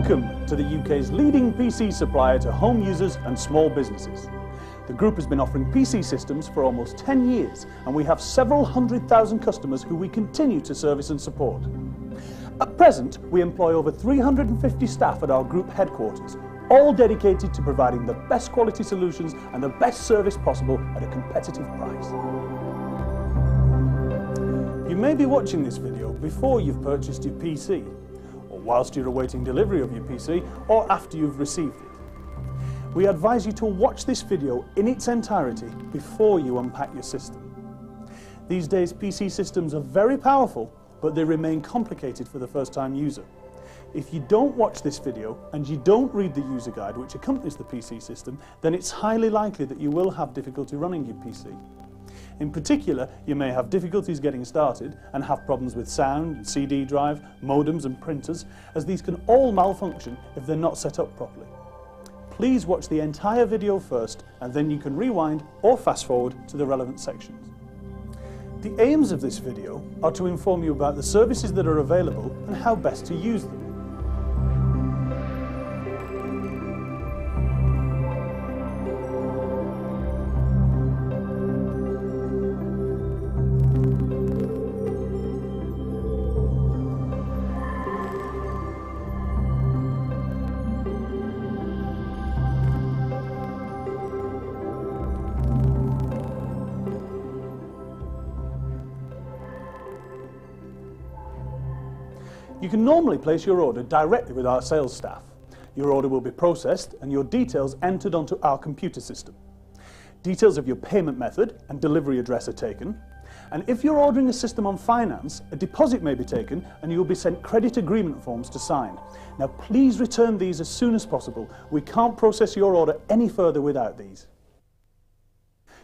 Welcome to the UK's leading PC supplier to home users and small businesses. The group has been offering PC systems for almost 10 years and we have several hundred thousand customers who we continue to service and support. At present, we employ over 350 staff at our group headquarters, all dedicated to providing the best quality solutions and the best service possible at a competitive price. You may be watching this video before you've purchased your PC, whilst you're awaiting delivery of your PC, or after you've received it. We advise you to watch this video in its entirety before you unpack your system. These days PC systems are very powerful, but they remain complicated for the first time user. If you don't watch this video and you don't read the user guide which accompanies the PC system, then it's highly likely that you will have difficulty running your PC. In particular, you may have difficulties getting started and have problems with sound, CD drive, modems and printers, as these can all malfunction if they're not set up properly. Please watch the entire video first and then you can rewind or fast forward to the relevant sections. The aims of this video are to inform you about the services that are available and how best to use them. Normally place your order directly with our sales staff. Your order will be processed and your details entered onto our computer system. Details of your payment method and delivery address are taken. And if you're ordering a system on finance, a deposit may be taken and you will be sent credit agreement forms to sign. Now please return these as soon as possible. We can't process your order any further without these.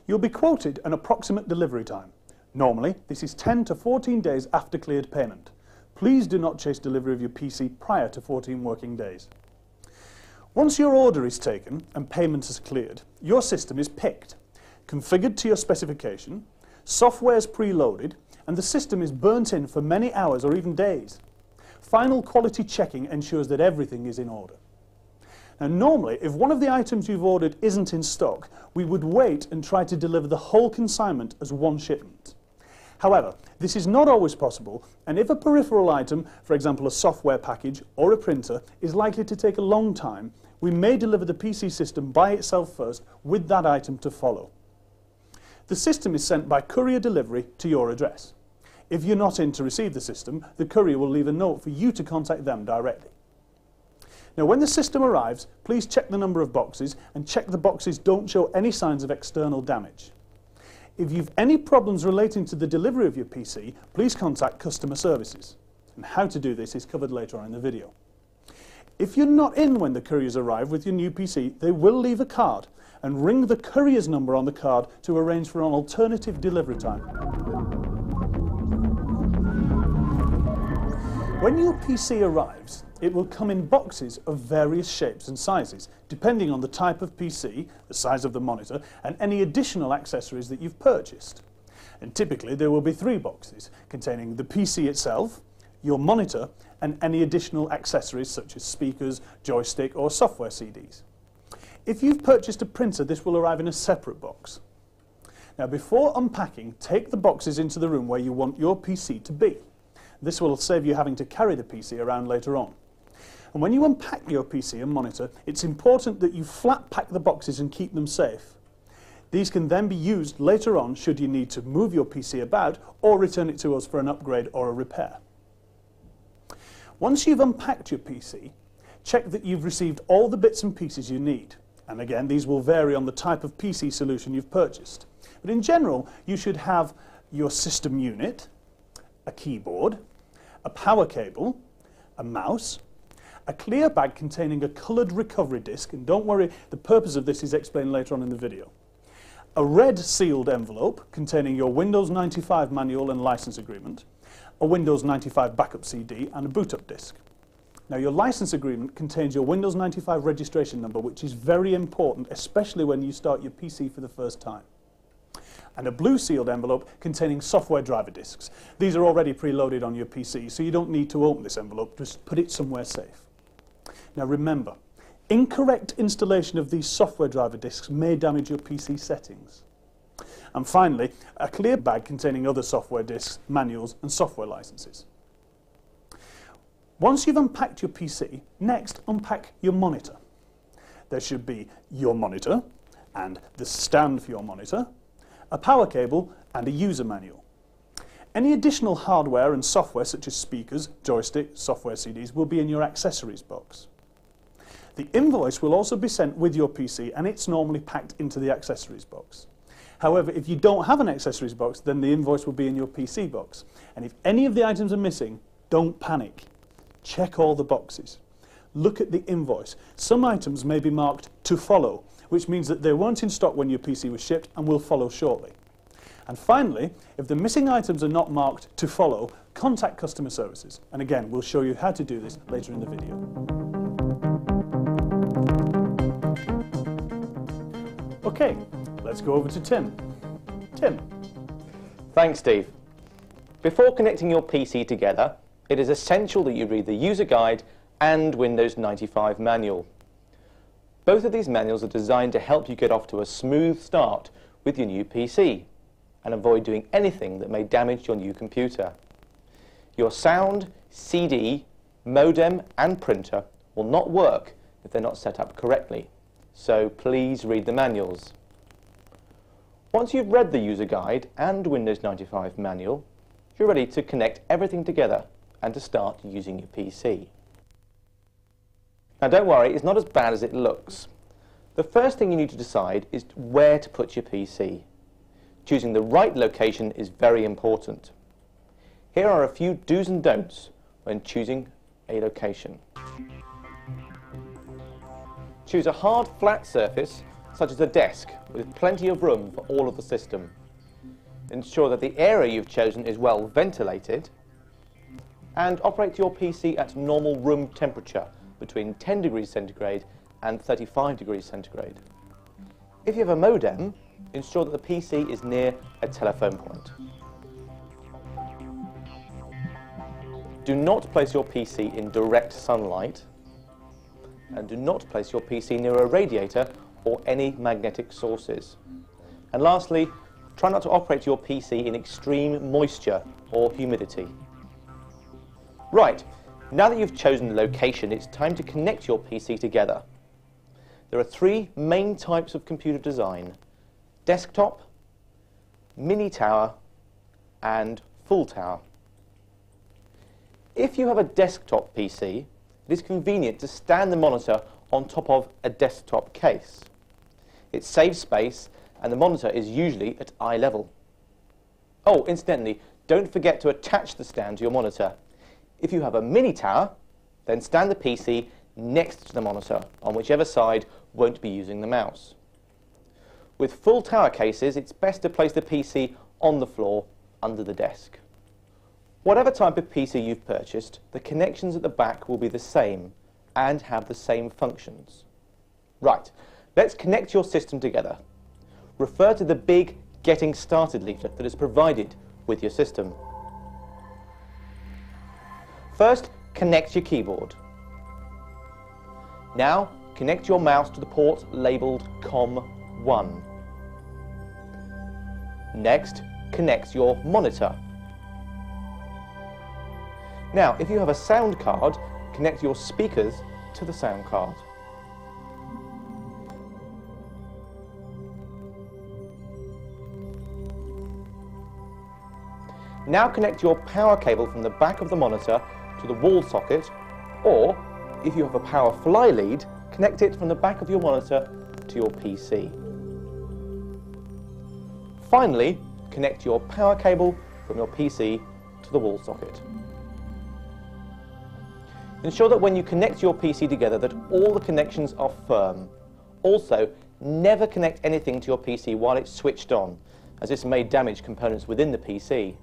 You'll be quoted an approximate delivery time. Normally, this is 10 to 14 days after cleared payment. Please do not chase delivery of your PC prior to 14 working days. Once your order is taken and payment is cleared, your system is picked, configured to your specification, software is preloaded, and the system is burnt in for many hours or even days. Final quality checking ensures that everything is in order. Now normally, if one of the items you've ordered isn't in stock, we would wait and try to deliver the whole consignment as one shipment. However, this is not always possible, and if a peripheral item, for example a software package or a printer, is likely to take a long time, we may deliver the PC system by itself first with that item to follow. The system is sent by courier delivery to your address. If you're not in to receive the system, the courier will leave a note for you to contact them directly. Now when the system arrives, please check the number of boxes and check the boxes don't show any signs of external damage. If you've any problems relating to the delivery of your PC, please contact customer services. And how to do this is covered later on in the video. If you're not in when the couriers arrive with your new PC, they will leave a card and ring the courier's number on the card to arrange for an alternative delivery time. When your PC arrives, it will come in boxes of various shapes and sizes, depending on the type of PC, the size of the monitor, and any additional accessories that you've purchased. And typically there will be three boxes, containing the PC itself, your monitor, and any additional accessories such as speakers, joystick, or software CDs. If you've purchased a printer, this will arrive in a separate box. Now before unpacking, take the boxes into the room where you want your PC to be. This will save you having to carry the PC around later on. And when you unpack your PC and monitor, it's important that you flat pack the boxes and keep them safe. These can then be used later on should you need to move your PC about or return it to us for an upgrade or a repair. Once you've unpacked your PC, check that you've received all the bits and pieces you need. And again, these will vary on the type of PC solution you've purchased. But in general, you should have your system unit, a keyboard, a power cable, a mouse, a clear bag containing a coloured recovery disc, and don't worry, the purpose of this is explained later on in the video. A red sealed envelope containing your Windows 95 manual and license agreement, a Windows 95 backup CD and a boot up disc. Now your license agreement contains your Windows 95 registration number which is very important especially when you start your PC for the first time. And a blue sealed envelope containing software driver discs. These are already preloaded on your PC so you don't need to open this envelope, just put it somewhere safe. Now remember, incorrect installation of these software driver disks may damage your PC settings. And finally, a clear bag containing other software disks, manuals and software licenses. Once you've unpacked your PC, next unpack your monitor. There should be your monitor and the stand for your monitor, a power cable and a user manual. Any additional hardware and software such as speakers, joystick, software CDs will be in your accessories box. The invoice will also be sent with your PC and it's normally packed into the accessories box. However, if you don't have an accessories box, then the invoice will be in your PC box. And if any of the items are missing, don't panic. Check all the boxes. Look at the invoice. Some items may be marked to follow, which means that they weren't in stock when your PC was shipped and will follow shortly. And finally, if the missing items are not marked to follow, contact customer services. And again, we'll show you how to do this later in the video. Okay, let's go over to Tim. Tim. Thanks, Steve. Before connecting your PC together, it is essential that you read the user guide and Windows 95 manual. Both of these manuals are designed to help you get off to a smooth start with your new PC and avoid doing anything that may damage your new computer. Your sound, CD, modem and printer will not work if they're not set up correctly, so please read the manuals. Once you've read the user guide and Windows 95 manual, you're ready to connect everything together and to start using your PC. Now don't worry, it's not as bad as it looks. The first thing you need to decide is where to put your PC. Choosing the right location is very important. Here are a few do's and don'ts when choosing a location. Choose a hard, flat surface, such as a desk, with plenty of room for all of the system. Ensure that the area you've chosen is well ventilated, and operate your PC at normal room temperature, between 10 degrees centigrade and 35 degrees centigrade. If you have a modem, ensure that the PC is near a telephone point. Do not place your PC in direct sunlight and do not place your PC near a radiator or any magnetic sources. And lastly, try not to operate your PC in extreme moisture or humidity. Right, now that you've chosen the location, it's time to connect your PC together. There are three main types of computer design. Desktop, mini tower, and full tower. If you have a desktop PC, it is convenient to stand the monitor on top of a desktop case. It saves space and the monitor is usually at eye level. Oh, incidentally, don't forget to attach the stand to your monitor. If you have a mini tower, then stand the PC next to the monitor, on whichever side won't be using the mouse. With full tower cases, it's best to place the PC on the floor under the desk. Whatever type of PC you've purchased, the connections at the back will be the same and have the same functions. Right, let's connect your system together. Refer to the big Getting Started leaflet that is provided with your system. First, connect your keyboard. Now, connect your mouse to the port labelled COM1. Next, connect your monitor. Now, if you have a sound card, connect your speakers to the sound card. Now connect your power cable from the back of the monitor to the wall socket, or if you have a power fly lead, connect it from the back of your monitor to your PC. Finally, connect your power cable from your PC to the wall socket. Ensure that when you connect your PC together that all the connections are firm. Also, never connect anything to your PC while it's switched on, as this may damage components within the PC.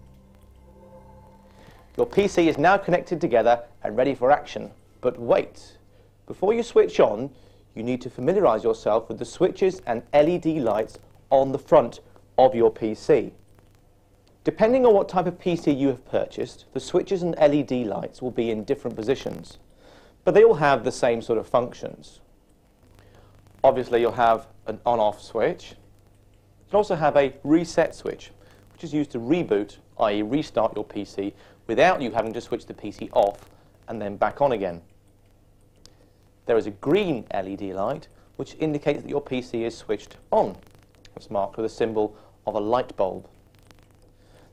Your PC is now connected together and ready for action. But wait, before you switch on, you need to familiarise yourself with the switches and LED lights on the front of your PC. Depending on what type of PC you have purchased, the switches and LED lights will be in different positions. but they all have the same sort of functions. Obviously, you'll have an on-off switch. You'll also have a reset switch, which is used to reboot, i.e. restart your PC without you having to switch the PC off and then back on again. There is a green LED light, which indicates that your PC is switched on. It's marked with a symbol of a light bulb.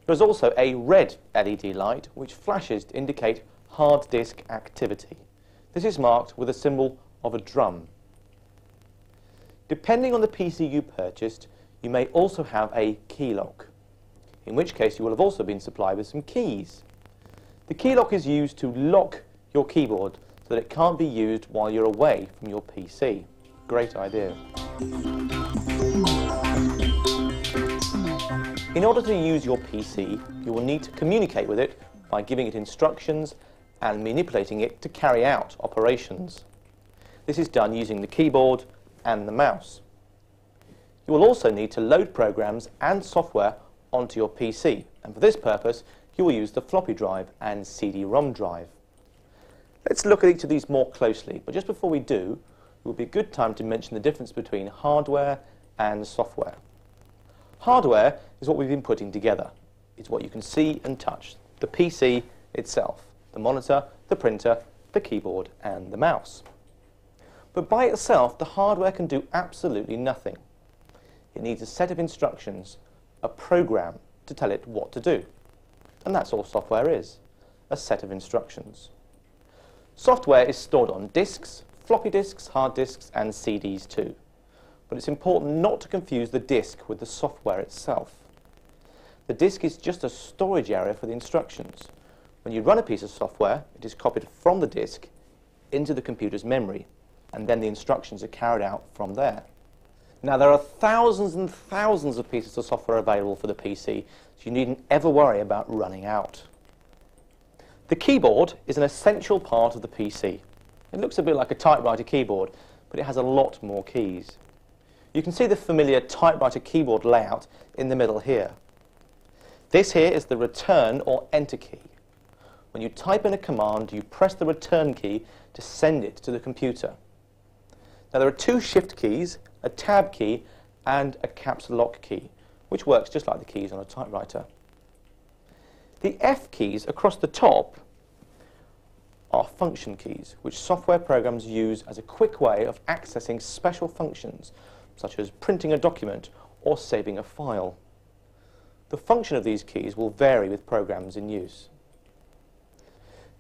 There is also a red LED light, which flashes to indicate hard disk activity. This is marked with a symbol of a drum. Depending on the PC you purchased, you may also have a key lock, in which case you will have also been supplied with some keys. The key lock is used to lock your keyboard so that it can't be used while you're away from your PC. Great idea. In order to use your PC, you will need to communicate with it by giving it instructions and manipulating it to carry out operations. This is done using the keyboard and the mouse. You will also need to load programs and software onto your PC, and for this purpose, you will use the floppy drive and CD-ROM drive. Let's look at each of these more closely, but just before we do, it will be a good time to mention the difference between hardware and software. Hardware is what we've been putting together. It's what you can see and touch, the PC itself, the monitor, the printer, the keyboard and the mouse. But by itself, the hardware can do absolutely nothing. It needs a set of instructions, a program to tell it what to do. And that's all software is, a set of instructions. Software is stored on disks, floppy disks, hard disks and CDs too. But it's important not to confuse the disk with the software itself. The disk is just a storage area for the instructions. When you run a piece of software, it is copied from the disk into the computer's memory, and then the instructions are carried out from there. Now, there are thousands and thousands of pieces of software available for the PC, so you needn't ever worry about running out. The keyboard is an essential part of the PC. It looks a bit like a typewriter keyboard, but it has a lot more keys. You can see the familiar typewriter keyboard layout in the middle here. This here is the return or enter key. When you type in a command, you press the return key to send it to the computer. Now there are two shift keys a tab key, and a caps lock key, which works just like the keys on a typewriter. The F keys across the top are function keys, which software programs use as a quick way of accessing special functions, such as printing a document or saving a file. The function of these keys will vary with programs in use.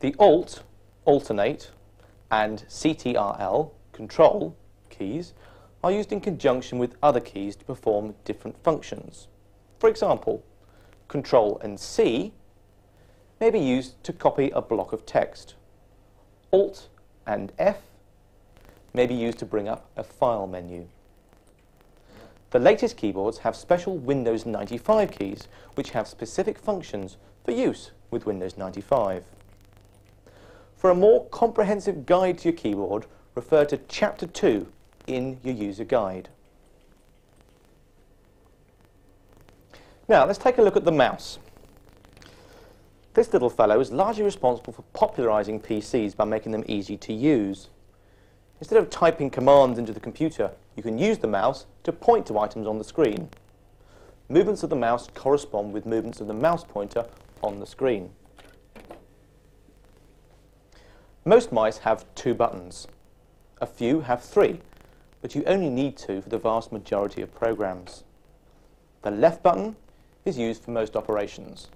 The Alt, Alternate, and CTRL, Control, keys are used in conjunction with other keys to perform different functions. For example, Control and C may be used to copy a block of text. Alt and F may be used to bring up a file menu. The latest keyboards have special Windows 95 keys, which have specific functions for use with Windows 95. For a more comprehensive guide to your keyboard, refer to Chapter 2 in your user guide. Now, let's take a look at the mouse. This little fellow is largely responsible for popularizing PCs by making them easy to use. Instead of typing commands into the computer, you can use the mouse to point to items on the screen. Movements of the mouse correspond with movements of the mouse pointer on the screen. Most mice have two buttons. A few have three, but you only need two for the vast majority of programs. The left button is used for most operations.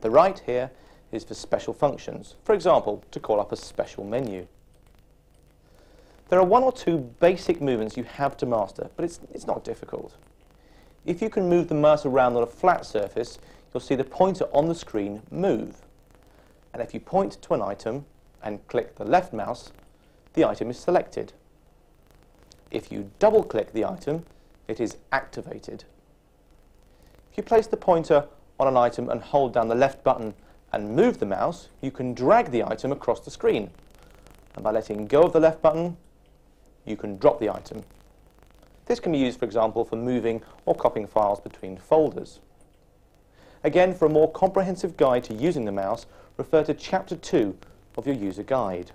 The right here is for special functions, for example, to call up a special menu. There are one or two basic movements you have to master, but it's, it's not difficult. If you can move the mouse around on a flat surface, you'll see the pointer on the screen move. And if you point to an item and click the left mouse, the item is selected. If you double-click the item, it is activated. If you place the pointer on an item and hold down the left button and move the mouse, you can drag the item across the screen. And by letting go of the left button, you can drop the item. This can be used, for example, for moving or copying files between folders. Again, for a more comprehensive guide to using the mouse, refer to Chapter 2 of your user guide.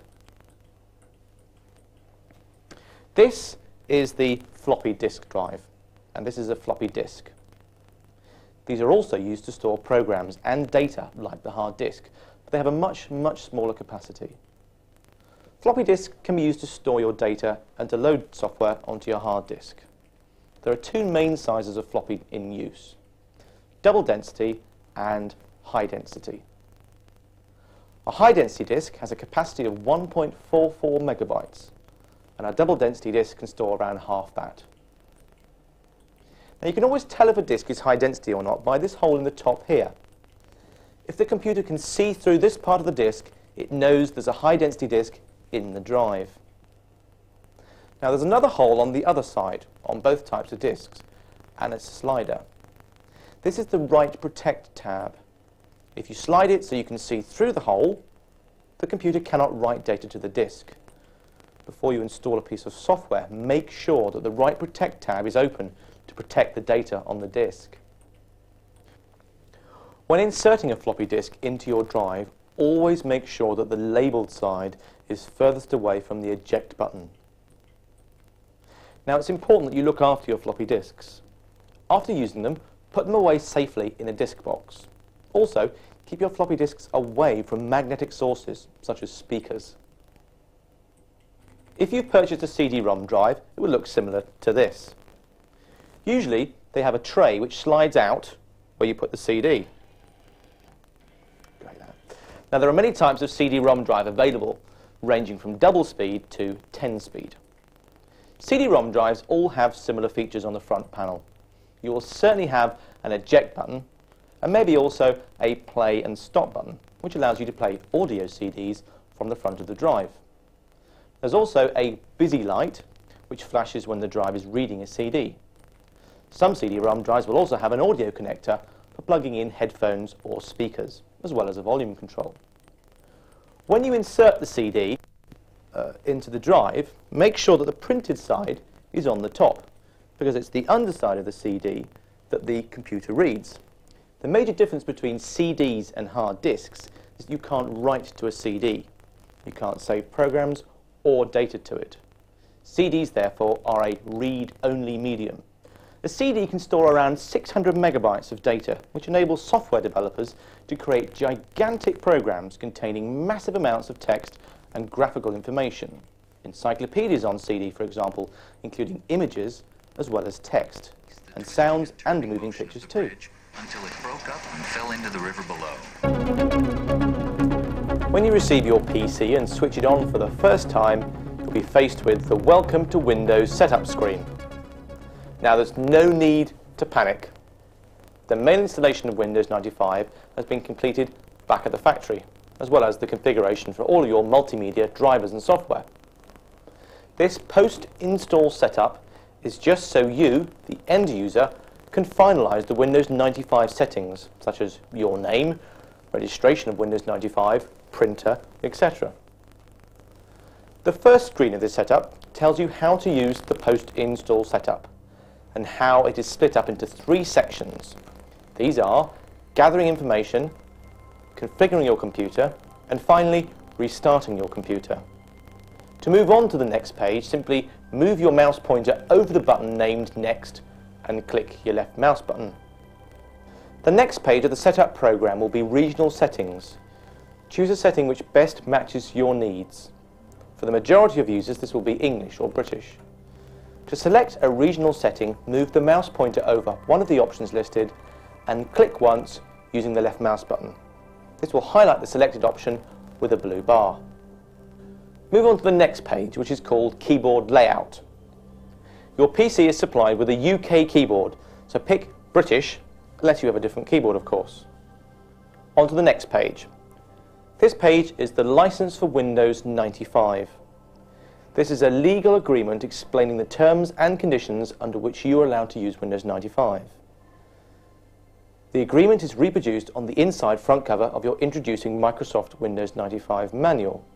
This is the floppy disk drive, and this is a floppy disk. These are also used to store programs and data like the hard disk, but they have a much, much smaller capacity. Floppy disk can be used to store your data and to load software onto your hard disk. There are two main sizes of floppy in use, double density and high density. A high density disk has a capacity of 1.44 megabytes, and a double density disk can store around half that. Now you can always tell if a disk is high density or not by this hole in the top here. If the computer can see through this part of the disk, it knows there's a high density disk in the drive. Now there's another hole on the other side, on both types of disks, and a slider. This is the Write Protect tab. If you slide it so you can see through the hole, the computer cannot write data to the disk. Before you install a piece of software, make sure that the Write Protect tab is open to protect the data on the disk. When inserting a floppy disk into your drive, always make sure that the labelled side is furthest away from the eject button. Now it's important that you look after your floppy disks. After using them, put them away safely in a disk box. Also, keep your floppy disks away from magnetic sources, such as speakers. If you've purchased a CD-ROM drive, it will look similar to this. Usually, they have a tray which slides out where you put the CD. Now, there are many types of CD-ROM drive available, ranging from double speed to 10 speed. CD-ROM drives all have similar features on the front panel. You will certainly have an eject button, and maybe also a play and stop button, which allows you to play audio CDs from the front of the drive. There's also a busy light, which flashes when the drive is reading a CD. Some CD-ROM drives will also have an audio connector for plugging in headphones or speakers, as well as a volume control. When you insert the CD uh, into the drive, make sure that the printed side is on the top, because it's the underside of the CD that the computer reads. The major difference between CDs and hard disks is that you can't write to a CD. You can't save programs or data to it. CDs, therefore, are a read-only medium. A CD can store around 600 megabytes of data, which enables software developers to create gigantic programs containing massive amounts of text and graphical information. Encyclopedias on CD, for example, including images as well as text, and sounds and moving pictures too until it broke up and fell into the river below. When you receive your PC and switch it on for the first time, you'll be faced with the Welcome to Windows setup screen. Now there's no need to panic. The main installation of Windows 95 has been completed back at the factory, as well as the configuration for all your multimedia drivers and software. This post-install setup is just so you, the end user, can finalize the Windows 95 settings, such as your name, registration of Windows 95, printer, etc. The first screen of this setup tells you how to use the post-install setup and how it is split up into three sections. These are gathering information, configuring your computer, and finally restarting your computer. To move on to the next page, simply move your mouse pointer over the button named Next and click your left mouse button. The next page of the setup program will be regional settings. Choose a setting which best matches your needs. For the majority of users this will be English or British. To select a regional setting, move the mouse pointer over one of the options listed and click once using the left mouse button. This will highlight the selected option with a blue bar. Move on to the next page which is called Keyboard Layout. Your PC is supplied with a UK keyboard, so pick British, unless you have a different keyboard of course. On to the next page. This page is the license for Windows 95. This is a legal agreement explaining the terms and conditions under which you are allowed to use Windows 95. The agreement is reproduced on the inside front cover of your Introducing Microsoft Windows 95 manual.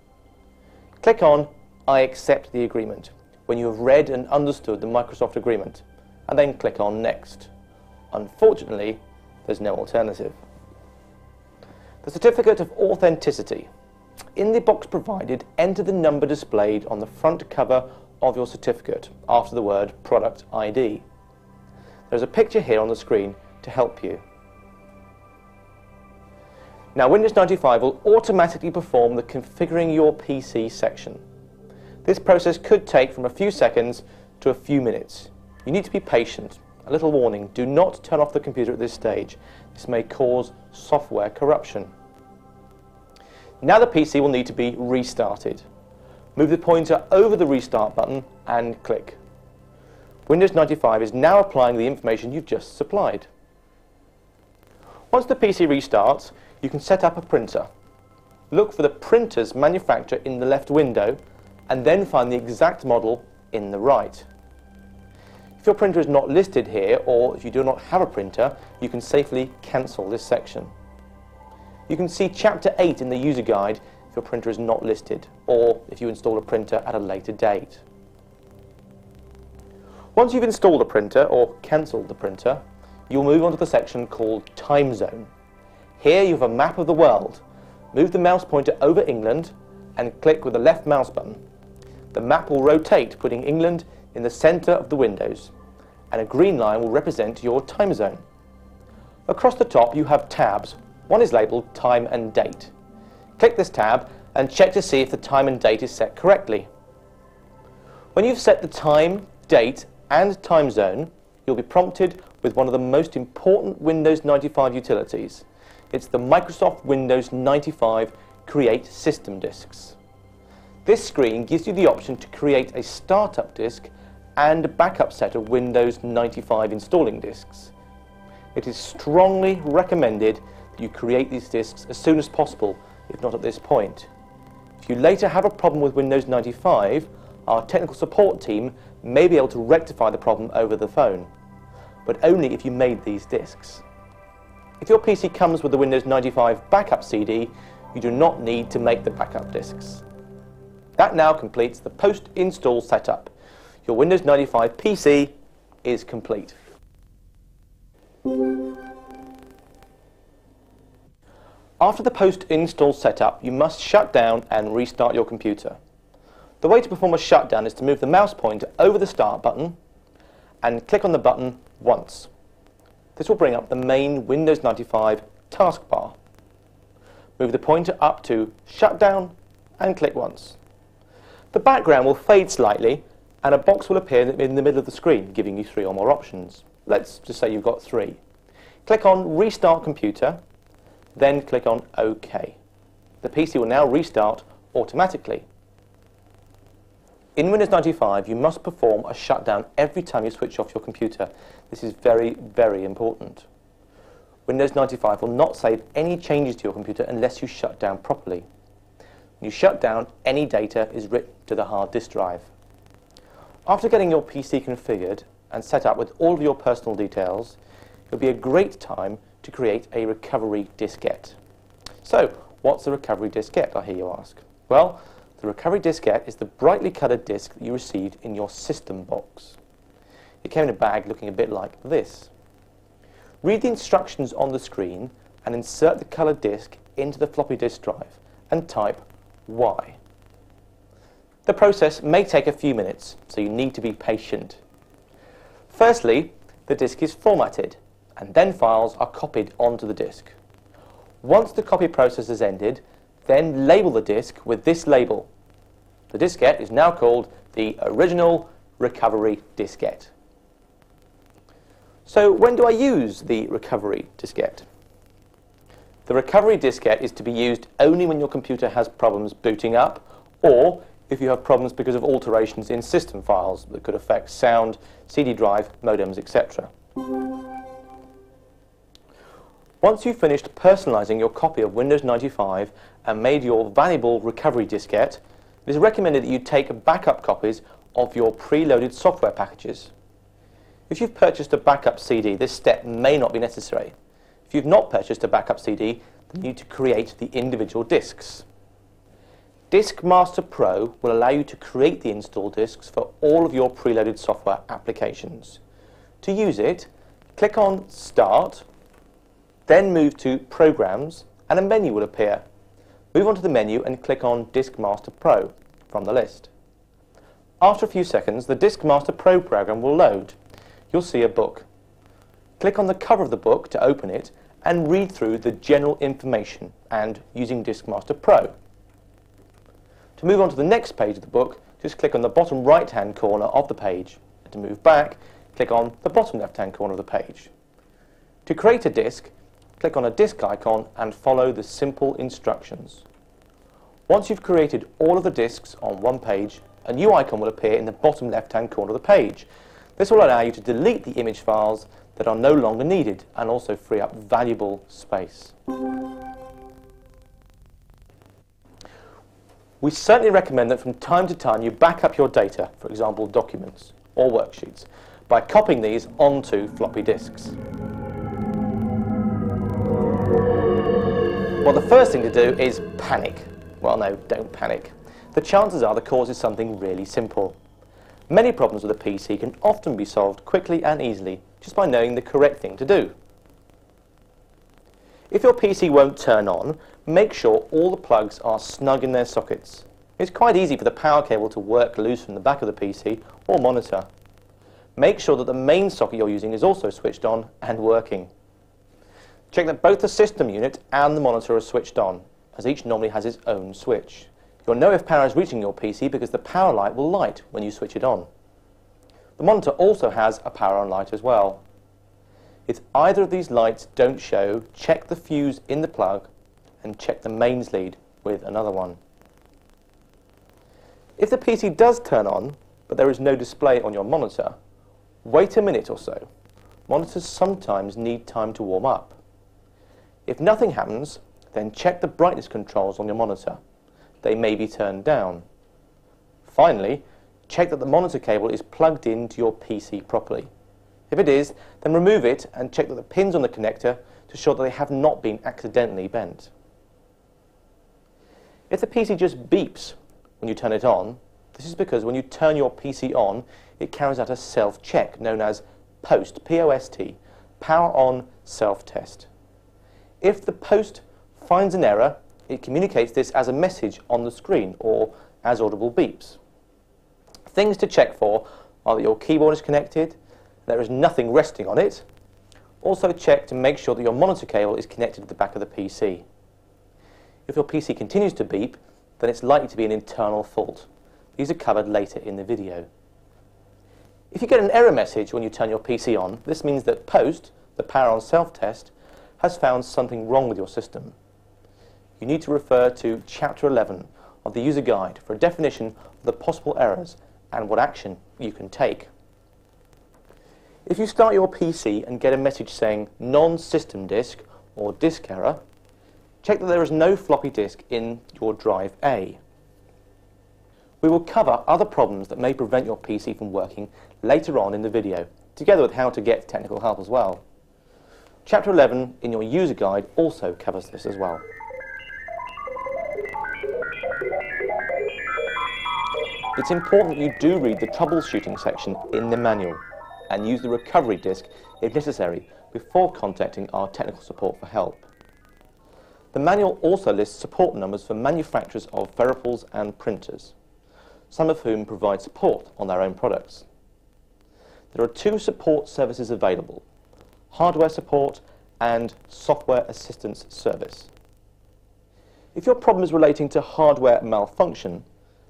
Click on I accept the agreement when you have read and understood the Microsoft agreement, and then click on Next. Unfortunately, there's no alternative. The Certificate of Authenticity. In the box provided, enter the number displayed on the front cover of your certificate after the word Product ID. There's a picture here on the screen to help you. Now Windows 95 will automatically perform the configuring your PC section. This process could take from a few seconds to a few minutes. You need to be patient. A little warning, do not turn off the computer at this stage. This may cause software corruption. Now the PC will need to be restarted. Move the pointer over the restart button and click. Windows 95 is now applying the information you've just supplied. Once the PC restarts, you can set up a printer. Look for the printer's manufacturer in the left window and then find the exact model in the right. If your printer is not listed here or if you do not have a printer, you can safely cancel this section. You can see Chapter 8 in the user guide if your printer is not listed or if you install a printer at a later date. Once you've installed a printer or cancelled the printer, you'll move on to the section called Time Zone. Here you have a map of the world. Move the mouse pointer over England and click with the left mouse button. The map will rotate, putting England in the centre of the windows, and a green line will represent your time zone. Across the top you have tabs. One is labelled Time and Date. Click this tab and check to see if the time and date is set correctly. When you've set the time, date and time zone, you'll be prompted with one of the most important Windows 95 utilities, it's the Microsoft Windows 95 Create System Disks. This screen gives you the option to create a startup disk and a backup set of Windows 95 installing disks. It is strongly recommended that you create these disks as soon as possible, if not at this point. If you later have a problem with Windows 95, our technical support team may be able to rectify the problem over the phone, but only if you made these disks. If your PC comes with the Windows 95 backup CD, you do not need to make the backup disks. That now completes the post-install setup. Your Windows 95 PC is complete. After the post-install setup, you must shut down and restart your computer. The way to perform a shutdown is to move the mouse pointer over the Start button and click on the button once. This will bring up the main Windows 95 taskbar. Move the pointer up to Shutdown and click once. The background will fade slightly and a box will appear in the middle of the screen giving you three or more options. Let's just say you've got three. Click on Restart Computer, then click on OK. The PC will now restart automatically. In Windows 95, you must perform a shutdown every time you switch off your computer. This is very, very important. Windows 95 will not save any changes to your computer unless you shut down properly. When you shut down, any data is written to the hard disk drive. After getting your PC configured and set up with all of your personal details, it'll be a great time to create a recovery diskette. So, what's a recovery diskette, I hear you ask? Well, the recovery diskette is the brightly coloured disk that you received in your system box. It came in a bag looking a bit like this. Read the instructions on the screen and insert the coloured disk into the floppy disk drive and type Y. The process may take a few minutes, so you need to be patient. Firstly, the disk is formatted, and then files are copied onto the disk. Once the copy process has ended, then label the disk with this label, the diskette is now called the original recovery diskette. So when do I use the recovery diskette? The recovery diskette is to be used only when your computer has problems booting up or if you have problems because of alterations in system files that could affect sound, CD drive, modems, etc. Once you've finished personalizing your copy of Windows 95 and made your valuable recovery diskette, it is recommended that you take backup copies of your preloaded software packages. If you've purchased a backup CD, this step may not be necessary. If you've not purchased a backup CD, then you need to create the individual disks. Disk Master Pro will allow you to create the install disks for all of your preloaded software applications. To use it, click on Start, then move to Programs, and a menu will appear Move on to the menu and click on Disk Master Pro from the list. After a few seconds, the Diskmaster Pro program will load. You'll see a book. Click on the cover of the book to open it and read through the general information and using Diskmaster Pro. To move on to the next page of the book, just click on the bottom right-hand corner of the page. And to move back, click on the bottom left-hand corner of the page. To create a disk, click on a disk icon and follow the simple instructions. Once you've created all of the disks on one page, a new icon will appear in the bottom left-hand corner of the page. This will allow you to delete the image files that are no longer needed and also free up valuable space. We certainly recommend that from time to time you back up your data, for example documents or worksheets, by copying these onto floppy disks. Well, the first thing to do is panic. Well, no, don't panic. The chances are the cause is something really simple. Many problems with a PC can often be solved quickly and easily just by knowing the correct thing to do. If your PC won't turn on, make sure all the plugs are snug in their sockets. It's quite easy for the power cable to work loose from the back of the PC or monitor. Make sure that the main socket you're using is also switched on and working. Check that both the system unit and the monitor are switched on, as each normally has its own switch. You'll know if power is reaching your PC because the power light will light when you switch it on. The monitor also has a power on light as well. If either of these lights don't show, check the fuse in the plug and check the mains lead with another one. If the PC does turn on, but there is no display on your monitor, wait a minute or so. Monitors sometimes need time to warm up. If nothing happens, then check the brightness controls on your monitor. They may be turned down. Finally, check that the monitor cable is plugged into your PC properly. If it is, then remove it and check that the pins on the connector to show that they have not been accidentally bent. If the PC just beeps when you turn it on, this is because when you turn your PC on, it carries out a self-check known as POST, P-O-S-T, Power On Self-Test. If the post finds an error, it communicates this as a message on the screen or as audible beeps. Things to check for are that your keyboard is connected, there is nothing resting on it. Also check to make sure that your monitor cable is connected to the back of the PC. If your PC continues to beep, then it's likely to be an internal fault. These are covered later in the video. If you get an error message when you turn your PC on, this means that POST, the power on self-test, has found something wrong with your system. You need to refer to Chapter 11 of the user guide for a definition of the possible errors and what action you can take. If you start your PC and get a message saying non-system disk or disk error, check that there is no floppy disk in your drive A. We will cover other problems that may prevent your PC from working later on in the video, together with how to get technical help as well. Chapter 11 in your user guide also covers this as well. It's important you do read the troubleshooting section in the manual and use the recovery disk if necessary before contacting our technical support for help. The manual also lists support numbers for manufacturers of variables and printers, some of whom provide support on their own products. There are two support services available, hardware support, and software assistance service. If your problem is relating to hardware malfunction,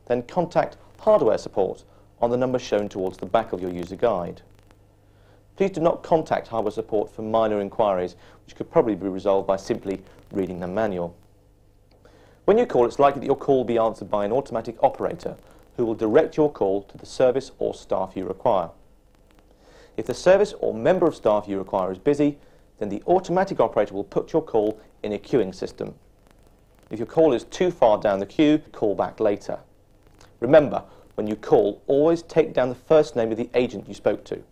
then contact hardware support on the number shown towards the back of your user guide. Please do not contact hardware support for minor inquiries, which could probably be resolved by simply reading the manual. When you call, it's likely that your call will be answered by an automatic operator who will direct your call to the service or staff you require. If the service or member of staff you require is busy, then the automatic operator will put your call in a queuing system. If your call is too far down the queue, call back later. Remember, when you call, always take down the first name of the agent you spoke to.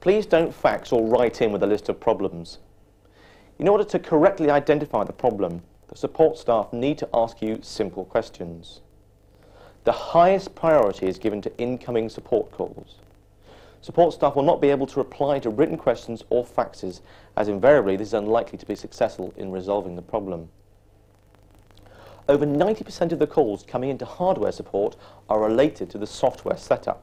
Please don't fax or write in with a list of problems. In order to correctly identify the problem, the support staff need to ask you simple questions. The highest priority is given to incoming support calls. Support staff will not be able to reply to written questions or faxes, as invariably this is unlikely to be successful in resolving the problem. over 90% of the calls coming into hardware support are related to the software setup.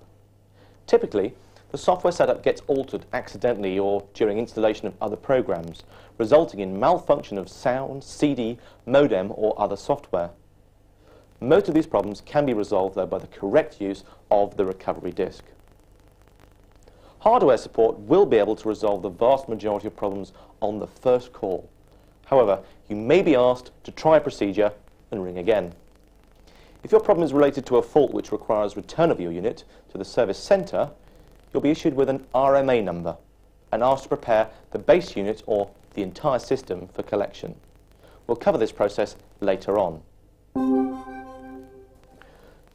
Typically, the software setup gets altered accidentally or during installation of other programs, resulting in malfunction of sound, CD, modem or other software. Most of these problems can be resolved though by the correct use of the recovery disk. Hardware support will be able to resolve the vast majority of problems on the first call. However, you may be asked to try a procedure and ring again. If your problem is related to a fault which requires return of your unit to the service centre, you'll be issued with an RMA number and asked to prepare the base unit or the entire system for collection. We'll cover this process later on.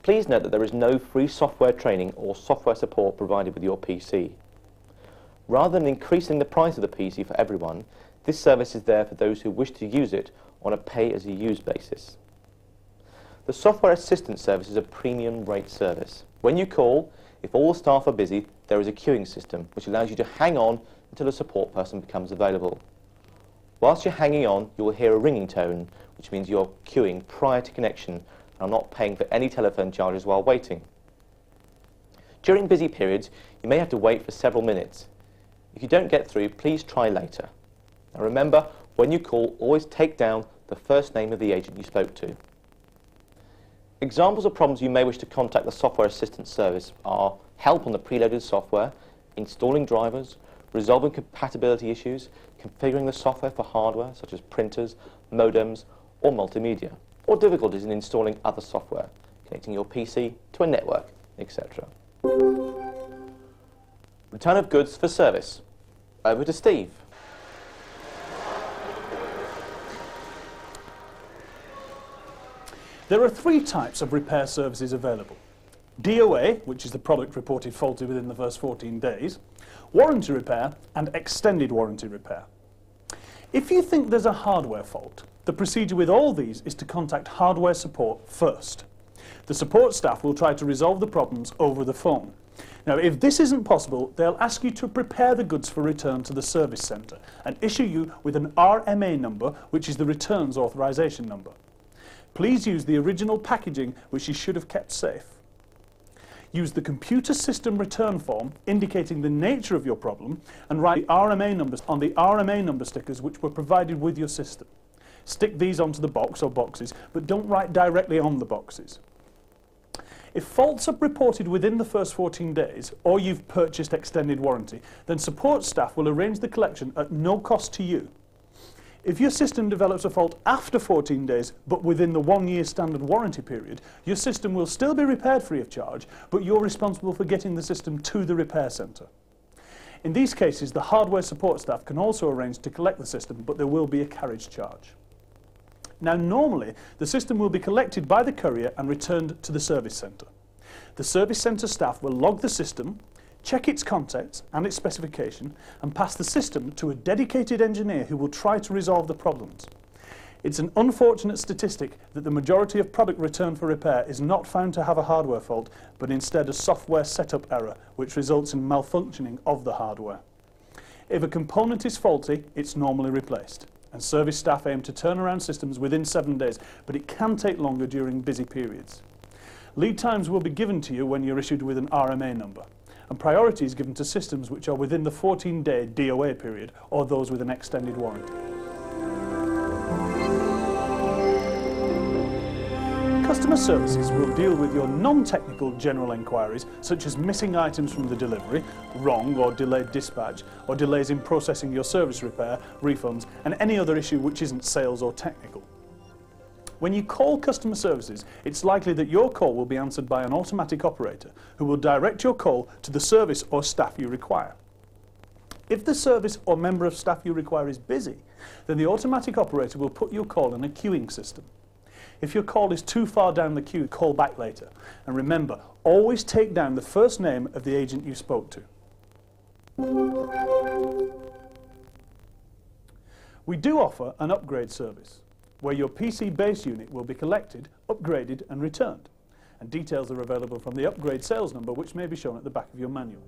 Please note that there is no free software training or software support provided with your PC. Rather than increasing the price of the PC for everyone, this service is there for those who wish to use it on a pay-as-you-use basis. The Software Assistance Service is a premium rate service. When you call, if all staff are busy, there is a queuing system which allows you to hang on until a support person becomes available. Whilst you're hanging on, you will hear a ringing tone, which means you're queuing prior to connection and are not paying for any telephone charges while waiting. During busy periods, you may have to wait for several minutes. If you don't get through, please try later. Now remember, when you call, always take down the first name of the agent you spoke to. Examples of problems you may wish to contact the Software Assistance Service are help on the preloaded software, installing drivers, resolving compatibility issues, configuring the software for hardware such as printers, modems or multimedia, or difficulties in installing other software, connecting your PC to a network, etc. Return of goods for service. Over to Steve. There are three types of repair services available. DOA, which is the product reported faulty within the first 14 days, warranty repair, and extended warranty repair. If you think there's a hardware fault, the procedure with all these is to contact hardware support first. The support staff will try to resolve the problems over the phone. Now, if this isn't possible, they'll ask you to prepare the goods for return to the service centre and issue you with an RMA number, which is the returns authorisation number. Please use the original packaging which you should have kept safe. Use the computer system return form indicating the nature of your problem and write the RMA numbers on the RMA number stickers which were provided with your system. Stick these onto the box or boxes, but don't write directly on the boxes. If faults are reported within the first 14 days, or you've purchased extended warranty, then support staff will arrange the collection at no cost to you if your system develops a fault after 14 days, but within the one year standard warranty period, your system will still be repaired free of charge, but you're responsible for getting the system to the repair centre. In these cases, the hardware support staff can also arrange to collect the system, but there will be a carriage charge. Now, normally, the system will be collected by the courier and returned to the service centre. The service centre staff will log the system, check its contents and its specification, and pass the system to a dedicated engineer who will try to resolve the problems. It's an unfortunate statistic that the majority of product returned for repair is not found to have a hardware fault, but instead a software setup error, which results in malfunctioning of the hardware. If a component is faulty, it's normally replaced, and service staff aim to turn around systems within seven days, but it can take longer during busy periods. Lead times will be given to you when you're issued with an RMA number and priority is given to systems which are within the 14-day DOA period or those with an extended warranty. Customer services will deal with your non-technical general enquiries such as missing items from the delivery, wrong or delayed dispatch, or delays in processing your service repair, refunds and any other issue which isn't sales or technical. When you call customer services, it's likely that your call will be answered by an automatic operator who will direct your call to the service or staff you require. If the service or member of staff you require is busy, then the automatic operator will put your call in a queuing system. If your call is too far down the queue, call back later. And remember, always take down the first name of the agent you spoke to. We do offer an upgrade service where your PC base unit will be collected, upgraded and returned. And details are available from the upgrade sales number which may be shown at the back of your manual.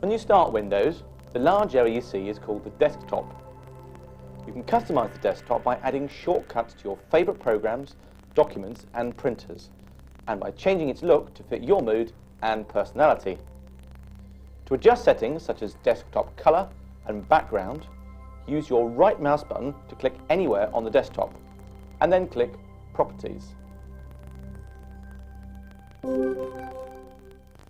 When you start Windows, the large area you see is called the desktop. You can customize the desktop by adding shortcuts to your favorite programs documents and printers, and by changing its look to fit your mood and personality. To adjust settings such as desktop color and background, use your right mouse button to click anywhere on the desktop, and then click Properties.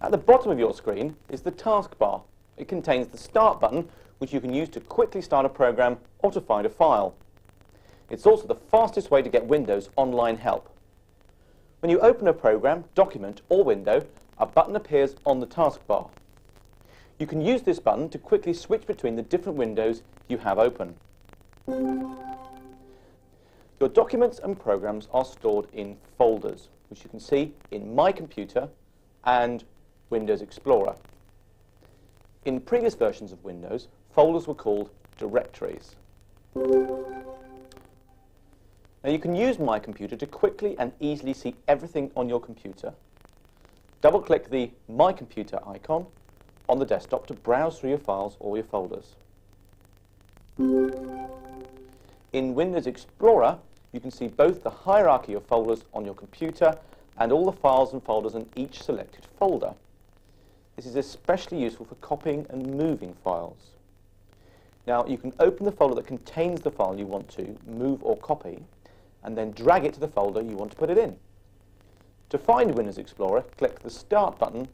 At the bottom of your screen is the taskbar. It contains the Start button, which you can use to quickly start a program or to find a file. It's also the fastest way to get Windows online help. When you open a program, document or window, a button appears on the taskbar. You can use this button to quickly switch between the different windows you have open. Your documents and programs are stored in folders, which you can see in My Computer and Windows Explorer. In previous versions of Windows, folders were called directories. Now you can use My Computer to quickly and easily see everything on your computer. Double-click the My Computer icon on the desktop to browse through your files or your folders. In Windows Explorer, you can see both the hierarchy of folders on your computer and all the files and folders in each selected folder. This is especially useful for copying and moving files. Now, you can open the folder that contains the file you want to move or copy, and then drag it to the folder you want to put it in. To find Windows Explorer, click the Start button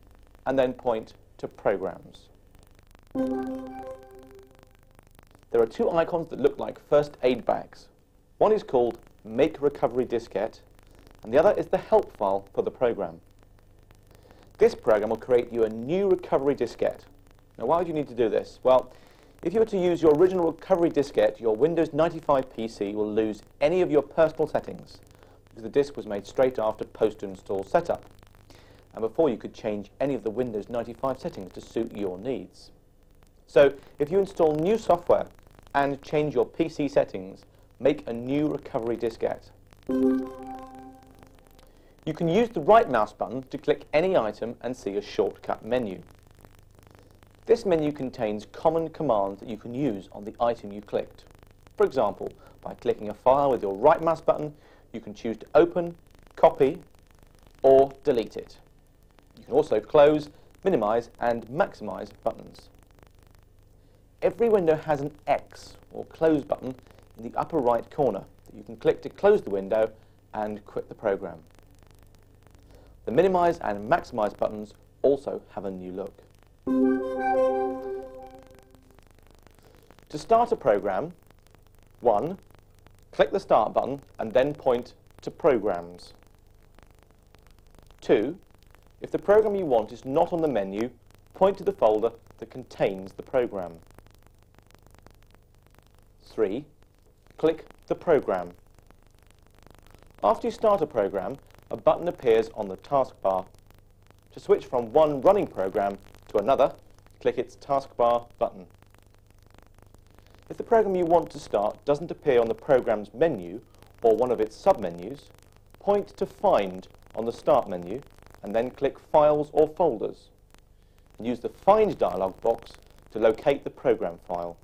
and then point to Programs. There are two icons that look like first aid bags. One is called Make Recovery Diskette, and the other is the help file for the program. This program will create you a new recovery diskette. Now, why would you need to do this? Well, if you were to use your original recovery diskette, your Windows 95 PC will lose any of your personal settings because the disk was made straight after post-install setup and before you could change any of the Windows 95 settings to suit your needs. So, if you install new software and change your PC settings, make a new recovery diskette. You can use the right mouse button to click any item and see a shortcut menu. This menu contains common commands that you can use on the item you clicked. For example, by clicking a file with your right mouse button, you can choose to open, copy, or delete it. You can also close, minimize, and maximize buttons. Every window has an X, or close button, in the upper right corner that you can click to close the window and quit the program. The minimize and maximize buttons also have a new look. To start a program, 1. Click the Start button and then point to Programs. 2. If the program you want is not on the menu, point to the folder that contains the program. 3. Click the program. After you start a program, a button appears on the taskbar. To switch from one running program to another, click its taskbar button. If the program you want to start doesn't appear on the program's menu or one of its submenus, point to Find on the Start menu and then click Files or Folders. And use the Find dialog box to locate the program file.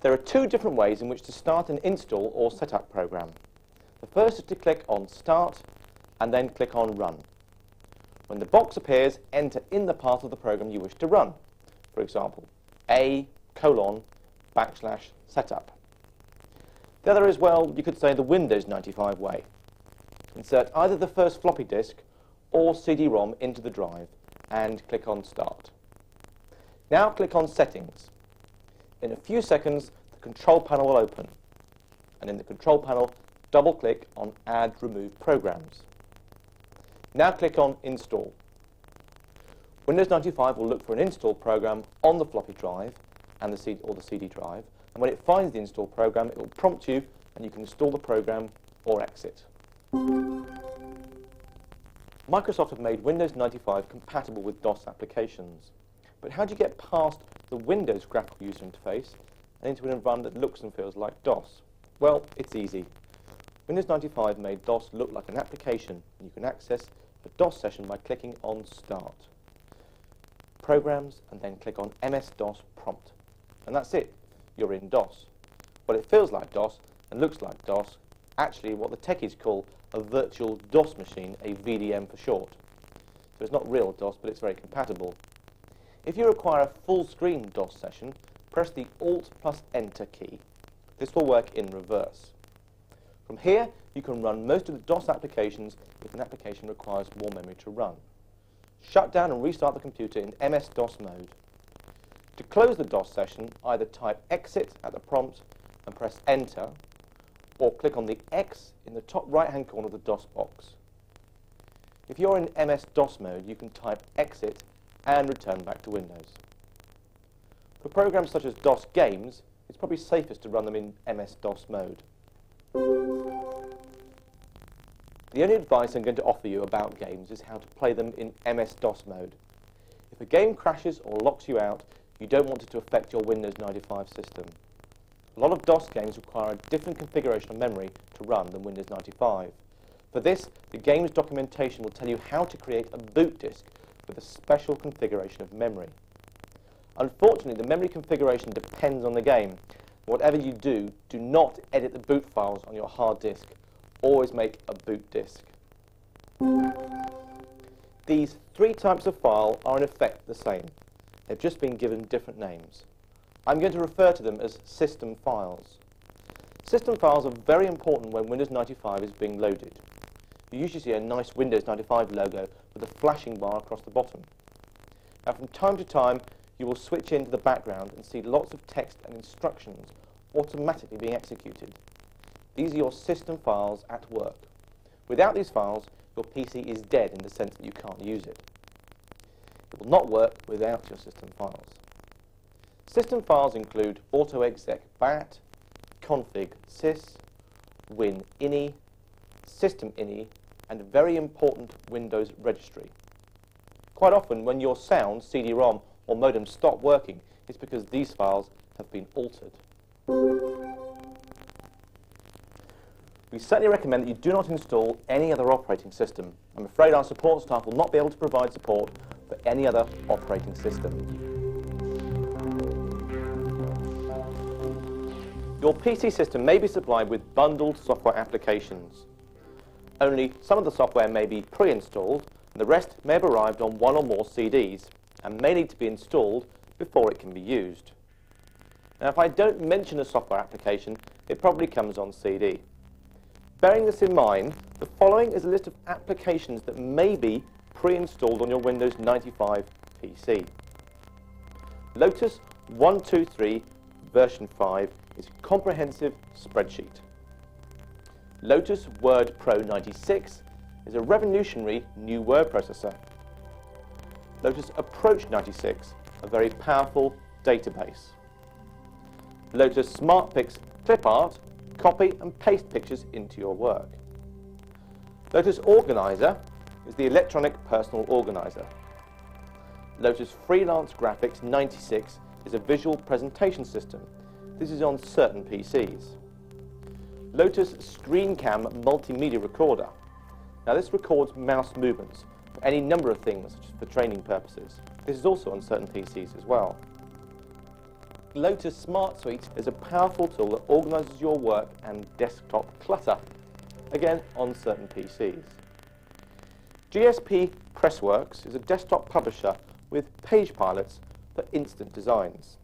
There are two different ways in which to start an install or setup program. The first is to click on Start and then click on Run. When the box appears, enter in the part of the program you wish to run. For example, A colon backslash setup. The other is, well, you could say the Windows 95 way. Insert either the first floppy disk or CD-ROM into the drive and click on Start. Now click on Settings. In a few seconds, the control panel will open. And in the control panel, double-click on Add Remove Programs. Now click on Install. Windows 95 will look for an install program on the floppy drive and the CD, or the CD drive, and when it finds the install program, it will prompt you and you can install the program or exit. Microsoft have made Windows 95 compatible with DOS applications. But how do you get past the Windows graphical user interface and into an environment that looks and feels like DOS? Well, it's easy. Windows 95 made DOS look like an application you can access a DOS session by clicking on Start. Programs, and then click on MS-DOS Prompt. And that's it. You're in DOS. Well, it feels like DOS and looks like DOS, actually what the techies call a virtual DOS machine, a VDM for short. So it's not real DOS, but it's very compatible. If you require a full screen DOS session, press the Alt plus Enter key. This will work in reverse. From here, you can run most of the DOS applications if an application requires more memory to run. Shut down and restart the computer in MS-DOS mode. To close the DOS session, either type exit at the prompt and press enter, or click on the X in the top right-hand corner of the DOS box. If you're in MS-DOS mode, you can type exit and return back to Windows. For programs such as DOS games, it's probably safest to run them in MS-DOS mode. The only advice I'm going to offer you about games is how to play them in MS-DOS mode. If a game crashes or locks you out, you don't want it to affect your Windows 95 system. A lot of DOS games require a different configuration of memory to run than Windows 95. For this, the game's documentation will tell you how to create a boot disk with a special configuration of memory. Unfortunately, the memory configuration depends on the game. Whatever you do, do not edit the boot files on your hard disk. Always make a boot disk. These three types of file are in effect the same. They've just been given different names. I'm going to refer to them as system files. System files are very important when Windows 95 is being loaded. You usually see a nice Windows 95 logo with a flashing bar across the bottom. Now from time to time you will switch into the background and see lots of text and instructions automatically being executed. These are your system files at work. Without these files, your PC is dead in the sense that you can't use it. It will not work without your system files. System files include autoexec bat, config sys, win-ini, system-ini, and a very important Windows registry. Quite often, when your sound, CD-ROM, or modem stop working, is because these files have been altered. We certainly recommend that you do not install any other operating system. I'm afraid our support staff will not be able to provide support for any other operating system. Your PC system may be supplied with bundled software applications. Only some of the software may be pre-installed, and the rest may have arrived on one or more CDs, and may need to be installed before it can be used. Now, if I don't mention a software application, it probably comes on CD. Bearing this in mind, the following is a list of applications that may be pre-installed on your Windows 95 PC. Lotus 123 version 5 is a comprehensive spreadsheet. Lotus Word Pro 96 is a revolutionary new word processor. Lotus Approach 96, a very powerful database. Lotus SmartPix Clip Art, copy and paste pictures into your work. Lotus Organizer is the electronic personal organizer. Lotus Freelance Graphics 96 is a visual presentation system this is on certain PCs. Lotus ScreenCam Multimedia Recorder. Now this records mouse movements any number of things for training purposes. This is also on certain PCs as well. Lotus Smart Suite is a powerful tool that organizes your work and desktop clutter, again on certain PCs. GSP Pressworks is a desktop publisher with page pilots for instant designs.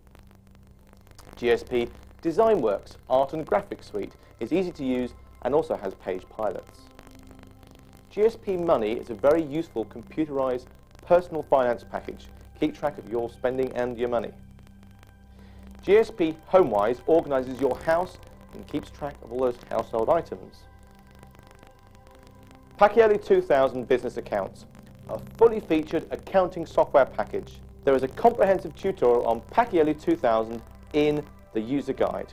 GSP DesignWorks Art and Graphics Suite is easy to use and also has page pilots. GSP Money is a very useful computerized personal finance package. Keep track of your spending and your money. GSP HomeWise organizes your house and keeps track of all those household items. Pacioli 2000 Business Accounts, a fully featured accounting software package. There is a comprehensive tutorial on Pacioli 2000 in the user guide.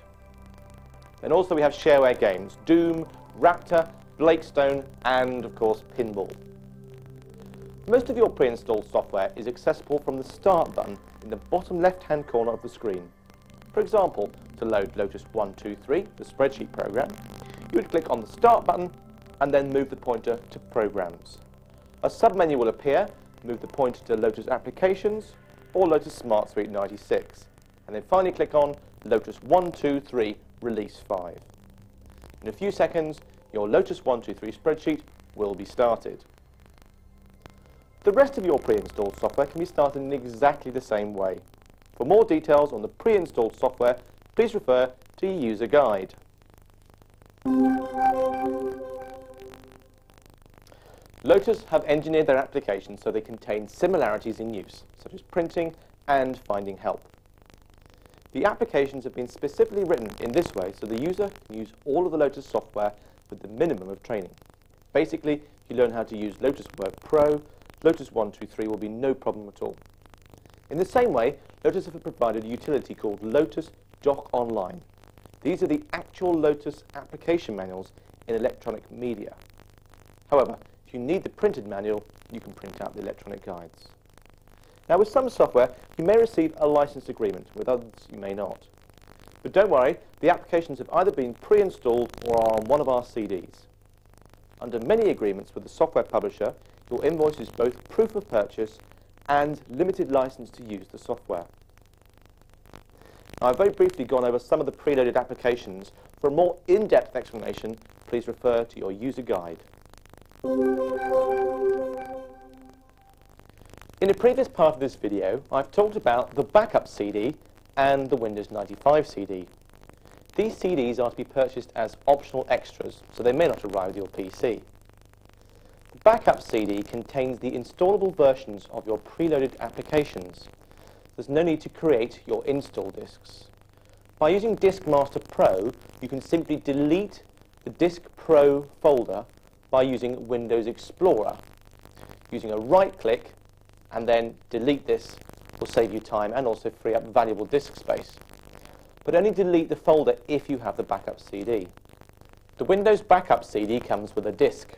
And also we have shareware games, Doom, Raptor, Blake Stone, and of course Pinball. Most of your pre-installed software is accessible from the Start button in the bottom left-hand corner of the screen. For example, to load Lotus 123, the spreadsheet program, you would click on the Start button and then move the pointer to Programs. A submenu will appear, move the pointer to Lotus Applications or Lotus Smart Suite 96, and then finally click on Lotus 123 Release 5. In a few seconds, your Lotus 123 spreadsheet will be started. The rest of your pre-installed software can be started in exactly the same way. For more details on the pre-installed software, please refer to your user guide. Lotus have engineered their applications so they contain similarities in use, such as printing and finding help. The applications have been specifically written in this way so the user can use all of the Lotus software with the minimum of training. Basically, if you learn how to use Lotus Word Pro, Lotus 123 will be no problem at all. In the same way, Lotus have provided a utility called Lotus Doc Online. These are the actual Lotus application manuals in electronic media. However, if you need the printed manual, you can print out the electronic guides. Now with some software, you may receive a license agreement, with others you may not. But don't worry, the applications have either been pre-installed or are on one of our CDs. Under many agreements with the software publisher, your invoice is both proof of purchase and limited license to use the software. Now, I've very briefly gone over some of the preloaded applications. For a more in-depth explanation, please refer to your user guide. In a previous part of this video, I've talked about the backup CD and the Windows 95 CD. These CDs are to be purchased as optional extras, so they may not arrive with your PC. The backup CD contains the installable versions of your preloaded applications. There's no need to create your install disks. By using Disk Master Pro, you can simply delete the Disk Pro folder by using Windows Explorer. Using a right click and then delete this will save you time and also free up valuable disk space. But only delete the folder if you have the backup CD. The Windows backup CD comes with a disk.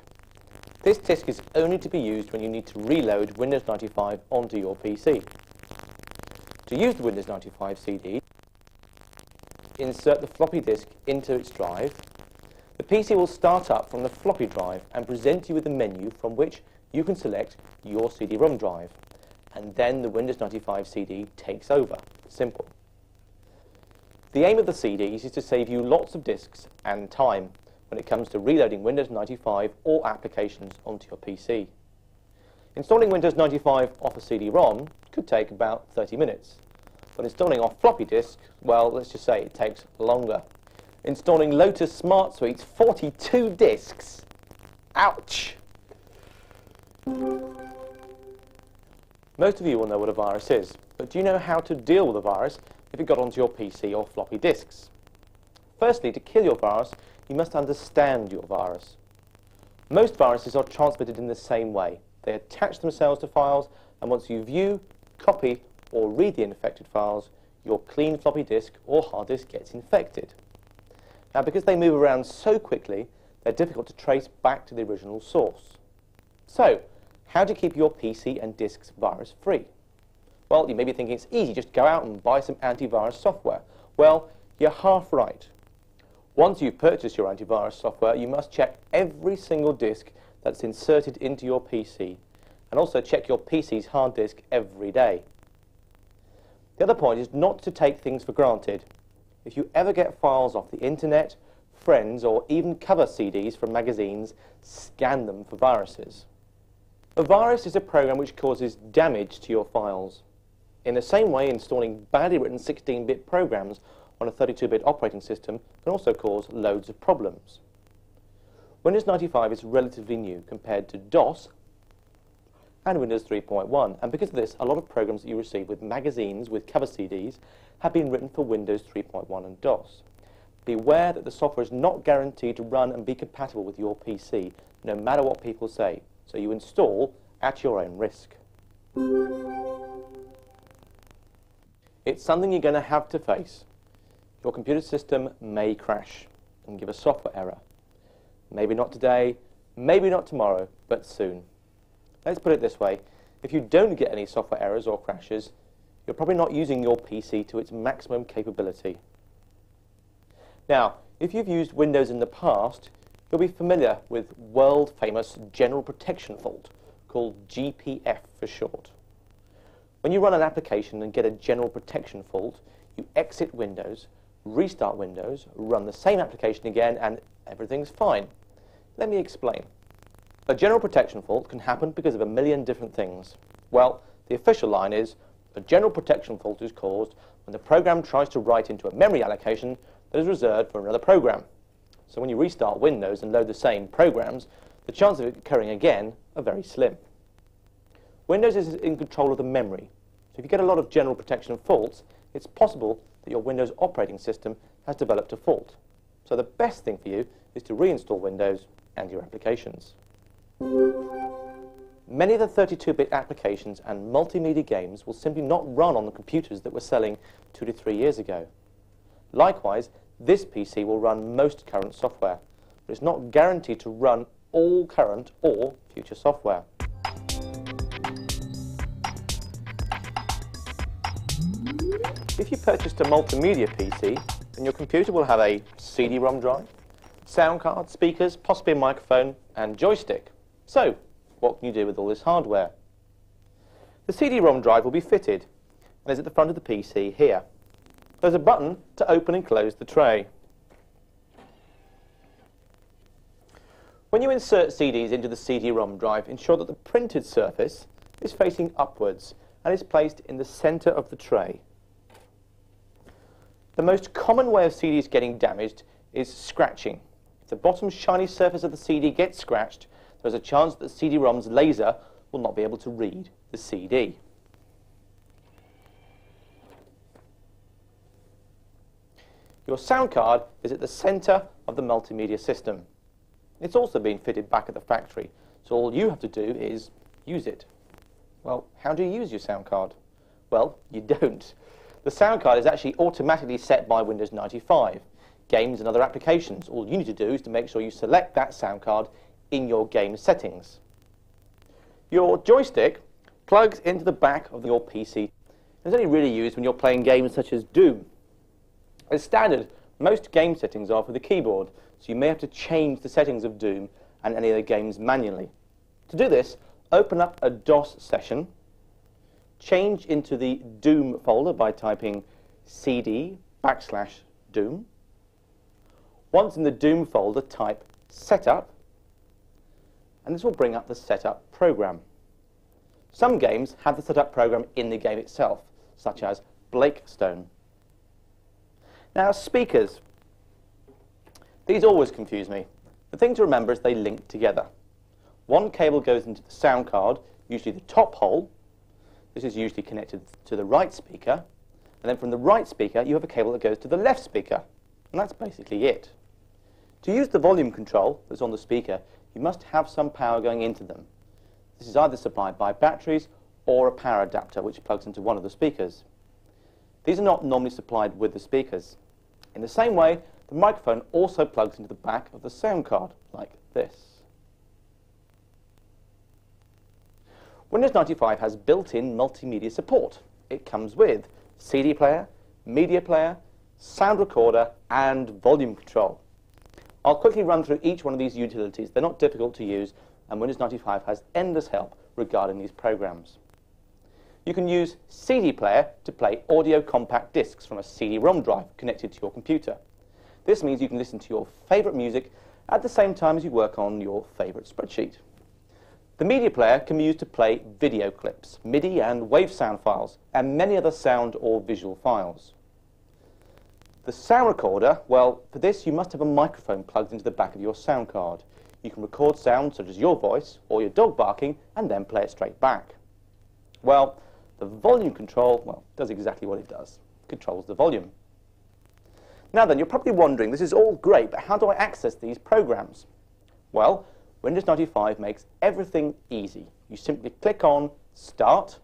This disk is only to be used when you need to reload Windows 95 onto your PC. To use the Windows 95 CD, insert the floppy disk into its drive. The PC will start up from the floppy drive and present you with a menu from which you can select your CD-ROM drive and then the Windows 95 CD takes over. Simple. The aim of the CDs is to save you lots of disks and time when it comes to reloading Windows 95 or applications onto your PC. Installing Windows 95 off a CD-ROM could take about 30 minutes, but installing off floppy disk, well, let's just say it takes longer. Installing Lotus Smart Suite's 42 disks. Ouch! Most of you will know what a virus is, but do you know how to deal with a virus if it got onto your PC or floppy disks? Firstly, to kill your virus, you must understand your virus. Most viruses are transmitted in the same way. They attach themselves to files, and once you view, copy, or read the infected files, your clean floppy disk or hard disk gets infected. Now, because they move around so quickly, they're difficult to trace back to the original source. So, how to keep your PC and disks virus free? Well, you may be thinking it's easy, just go out and buy some antivirus software. Well, you're half right. Once you've purchased your antivirus software, you must check every single disk that's inserted into your PC, and also check your PC's hard disk every day. The other point is not to take things for granted. If you ever get files off the internet, friends, or even cover CDs from magazines, scan them for viruses. A virus is a program which causes damage to your files. In the same way, installing badly written 16-bit programs on a 32-bit operating system can also cause loads of problems. Windows 95 is relatively new compared to DOS and Windows 3.1, and because of this, a lot of programs that you receive with magazines with cover CDs have been written for Windows 3.1 and DOS. Beware that the software is not guaranteed to run and be compatible with your PC, no matter what people say. So you install at your own risk. It's something you're going to have to face. Your computer system may crash and give a software error. Maybe not today, maybe not tomorrow, but soon. Let's put it this way. If you don't get any software errors or crashes, you're probably not using your PC to its maximum capability. Now, if you've used Windows in the past, you'll be familiar with world-famous general protection fault, called GPF for short. When you run an application and get a general protection fault, you exit Windows, restart Windows, run the same application again, and everything's fine. Let me explain. A general protection fault can happen because of a million different things. Well, the official line is, a general protection fault is caused when the program tries to write into a memory allocation that is reserved for another program. So when you restart Windows and load the same programs, the chance of it occurring again are very slim. Windows is in control of the memory. So if you get a lot of general protection faults, it's possible that your Windows operating system has developed a fault. So the best thing for you is to reinstall Windows and your applications. Many of the 32-bit applications and multimedia games will simply not run on the computers that were selling two to three years ago. Likewise, this PC will run most current software, but it's not guaranteed to run all current or future software. If you purchased a multimedia PC, then your computer will have a CD-ROM drive, sound card, speakers, possibly a microphone, and joystick. So, what can you do with all this hardware? The CD-ROM drive will be fitted and is at the front of the PC here. There's a button to open and close the tray. When you insert CDs into the CD-ROM drive, ensure that the printed surface is facing upwards and is placed in the center of the tray. The most common way of CDs getting damaged is scratching. If the bottom shiny surface of the CD gets scratched, there's a chance that the CD-ROM's laser will not be able to read the CD. Your sound card is at the center of the multimedia system. It's also been fitted back at the factory, so all you have to do is use it. Well, how do you use your sound card? Well, you don't. The sound card is actually automatically set by Windows 95. Games and other applications, all you need to do is to make sure you select that sound card in your game settings. Your joystick plugs into the back of your PC. It's only really used when you're playing games such as Doom. As standard, most game settings are for the keyboard, so you may have to change the settings of Doom and any other games manually. To do this, open up a DOS session, change into the Doom folder by typing cd backslash Doom. Once in the Doom folder, type setup, and this will bring up the setup program. Some games have the setup program in the game itself, such as Blake Stone. Now, speakers. These always confuse me. The thing to remember is they link together. One cable goes into the sound card, usually the top hole. This is usually connected to the right speaker. And then from the right speaker, you have a cable that goes to the left speaker. And that's basically it. To use the volume control that's on the speaker, you must have some power going into them. This is either supplied by batteries or a power adapter which plugs into one of the speakers. These are not normally supplied with the speakers. In the same way, the microphone also plugs into the back of the sound card, like this. Windows 95 has built-in multimedia support. It comes with CD player, media player, sound recorder, and volume control. I'll quickly run through each one of these utilities. They're not difficult to use, and Windows 95 has endless help regarding these programs. You can use CD player to play audio compact discs from a CD-ROM drive connected to your computer. This means you can listen to your favourite music at the same time as you work on your favourite spreadsheet. The media player can be used to play video clips, MIDI and WAV sound files, and many other sound or visual files. The sound recorder, well, for this you must have a microphone plugged into the back of your sound card. You can record sounds such as your voice or your dog barking and then play it straight back. Well, the volume control, well, does exactly what it does. controls the volume. Now then, you're probably wondering, this is all great, but how do I access these programs? Well, Windows 95 makes everything easy. You simply click on Start,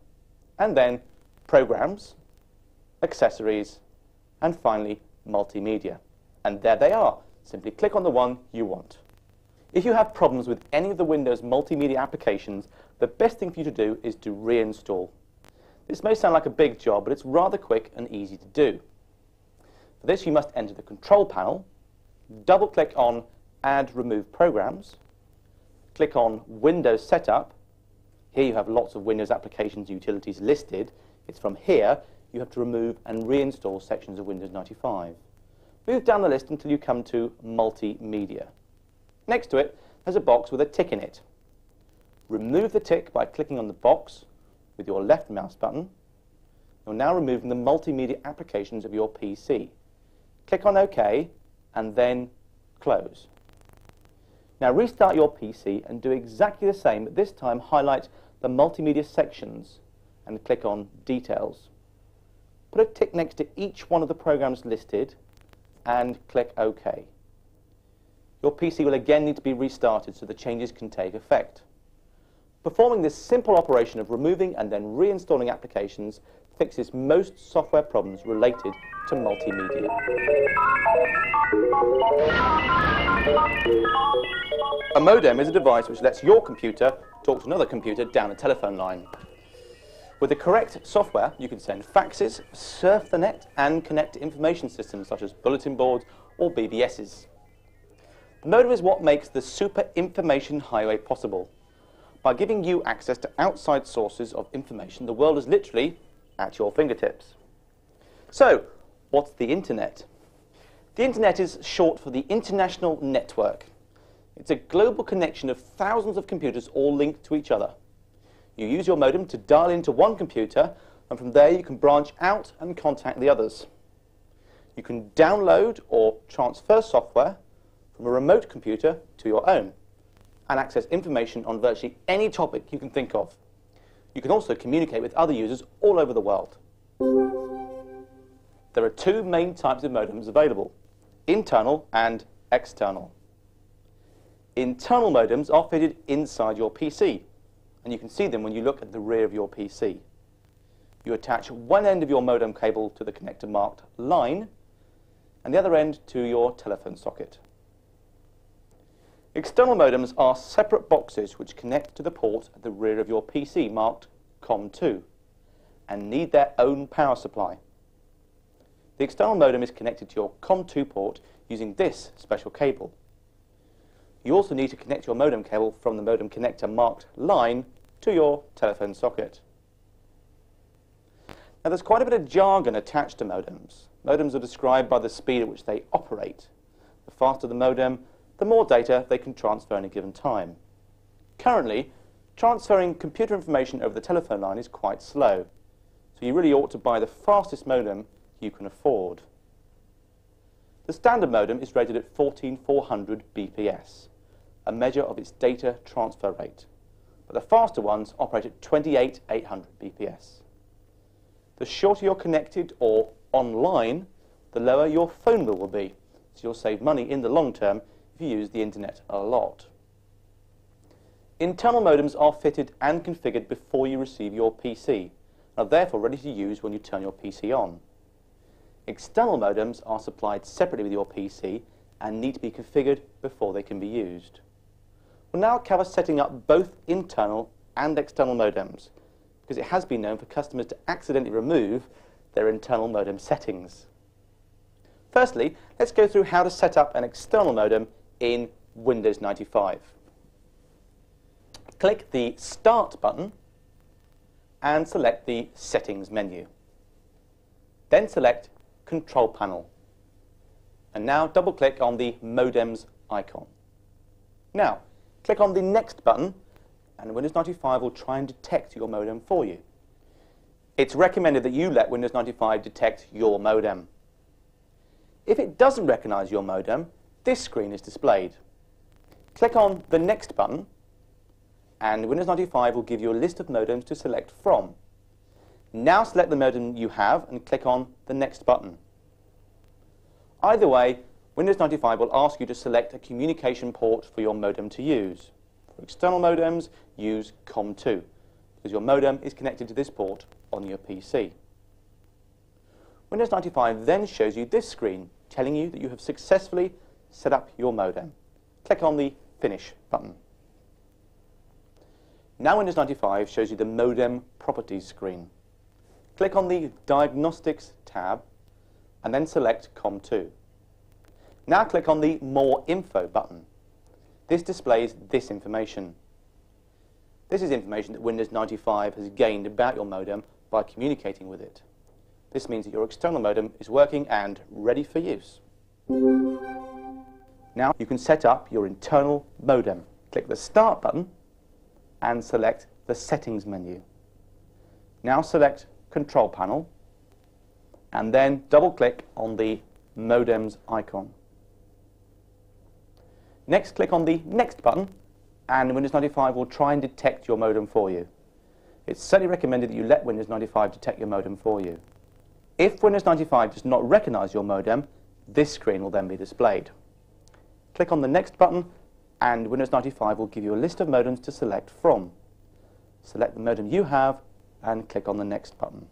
and then Programs, Accessories, and finally Multimedia. And there they are. Simply click on the one you want. If you have problems with any of the Windows multimedia applications, the best thing for you to do is to reinstall. This may sound like a big job, but it's rather quick and easy to do. For this, you must enter the Control panel, double-click on Add Remove Programs, click on Windows Setup, Here you have lots of Windows applications and utilities listed. It's from here you have to remove and reinstall sections of Windows 95. Move down the list until you come to Multimedia. Next to it, there's a box with a tick in it. Remove the tick by clicking on the box with your left mouse button. You're now removing the multimedia applications of your PC. Click on OK and then close. Now restart your PC and do exactly the same, but this time highlight the multimedia sections and click on Details. Put a tick next to each one of the programs listed and click OK. Your PC will again need to be restarted so the changes can take effect. Performing this simple operation of removing and then reinstalling applications fixes most software problems related to multimedia. A modem is a device which lets your computer talk to another computer down a telephone line. With the correct software, you can send faxes, surf the net, and connect to information systems such as bulletin boards or BBSs. The modem is what makes the super information highway possible. By giving you access to outside sources of information, the world is literally at your fingertips. So, what's the Internet? The Internet is short for the International Network. It's a global connection of thousands of computers all linked to each other. You use your modem to dial into one computer, and from there you can branch out and contact the others. You can download or transfer software from a remote computer to your own and access information on virtually any topic you can think of. You can also communicate with other users all over the world. There are two main types of modems available, internal and external. Internal modems are fitted inside your PC and you can see them when you look at the rear of your PC. You attach one end of your modem cable to the connector marked line and the other end to your telephone socket. External modems are separate boxes which connect to the port at the rear of your PC marked COM2 and need their own power supply. The external modem is connected to your COM2 port using this special cable. You also need to connect your modem cable from the modem connector marked line to your telephone socket. Now there's quite a bit of jargon attached to modems. Modems are described by the speed at which they operate. The faster the modem, the more data they can transfer in a given time. Currently, transferring computer information over the telephone line is quite slow, so you really ought to buy the fastest modem you can afford. The standard modem is rated at 14400 BPS a measure of its data transfer rate, but the faster ones operate at 28,800 bps. The shorter you're connected or online, the lower your phone bill will be, so you'll save money in the long term you use the internet a lot. Internal modems are fitted and configured before you receive your PC, and are therefore ready to use when you turn your PC on. External modems are supplied separately with your PC and need to be configured before they can be used. We'll now cover setting up both internal and external modems, because it has been known for customers to accidentally remove their internal modem settings. Firstly, let's go through how to set up an external modem in Windows 95. Click the Start button and select the Settings menu. Then select Control Panel. And now double-click on the Modems icon. Now, Click on the Next button, and Windows 95 will try and detect your modem for you. It's recommended that you let Windows 95 detect your modem. If it doesn't recognize your modem, this screen is displayed. Click on the Next button, and Windows 95 will give you a list of modems to select from. Now select the modem you have and click on the Next button. Either way, Windows 95 will ask you to select a communication port for your modem to use. For external modems, use COM2, because your modem is connected to this port on your PC. Windows 95 then shows you this screen, telling you that you have successfully set up your modem. Click on the Finish button. Now Windows 95 shows you the modem properties screen. Click on the Diagnostics tab and then select COM2. Now click on the More Info button. This displays this information. This is information that Windows 95 has gained about your modem by communicating with it. This means that your external modem is working and ready for use. Now you can set up your internal modem. Click the Start button and select the Settings menu. Now select Control Panel and then double-click on the Modems icon. Next, click on the Next button and Windows 95 will try and detect your modem for you. It's certainly recommended that you let Windows 95 detect your modem for you. If Windows 95 does not recognize your modem, this screen will then be displayed. Click on the Next button and Windows 95 will give you a list of modems to select from. Select the modem you have and click on the Next button.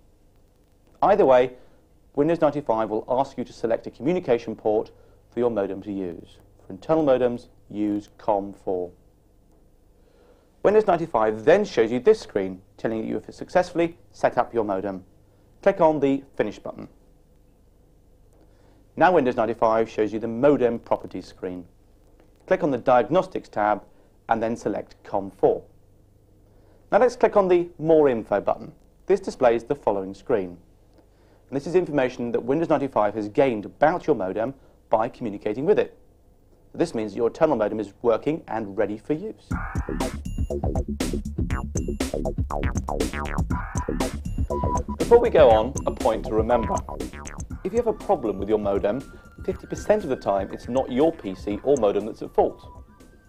Either way, Windows 95 will ask you to select a communication port for your modem to use. For internal modems, use COM4. Windows 95 then shows you this screen telling you if it's successfully set up your modem. Click on the Finish button. Now Windows 95 shows you the modem properties screen. Click on the Diagnostics tab and then select COM4. Now let's click on the More Info button. This displays the following screen. And this is information that Windows 95 has gained about your modem by communicating with it. This means your internal modem is working and ready for use. Before we go on, a point to remember. If you have a problem with your modem, 50% of the time it's not your PC or modem that's at fault,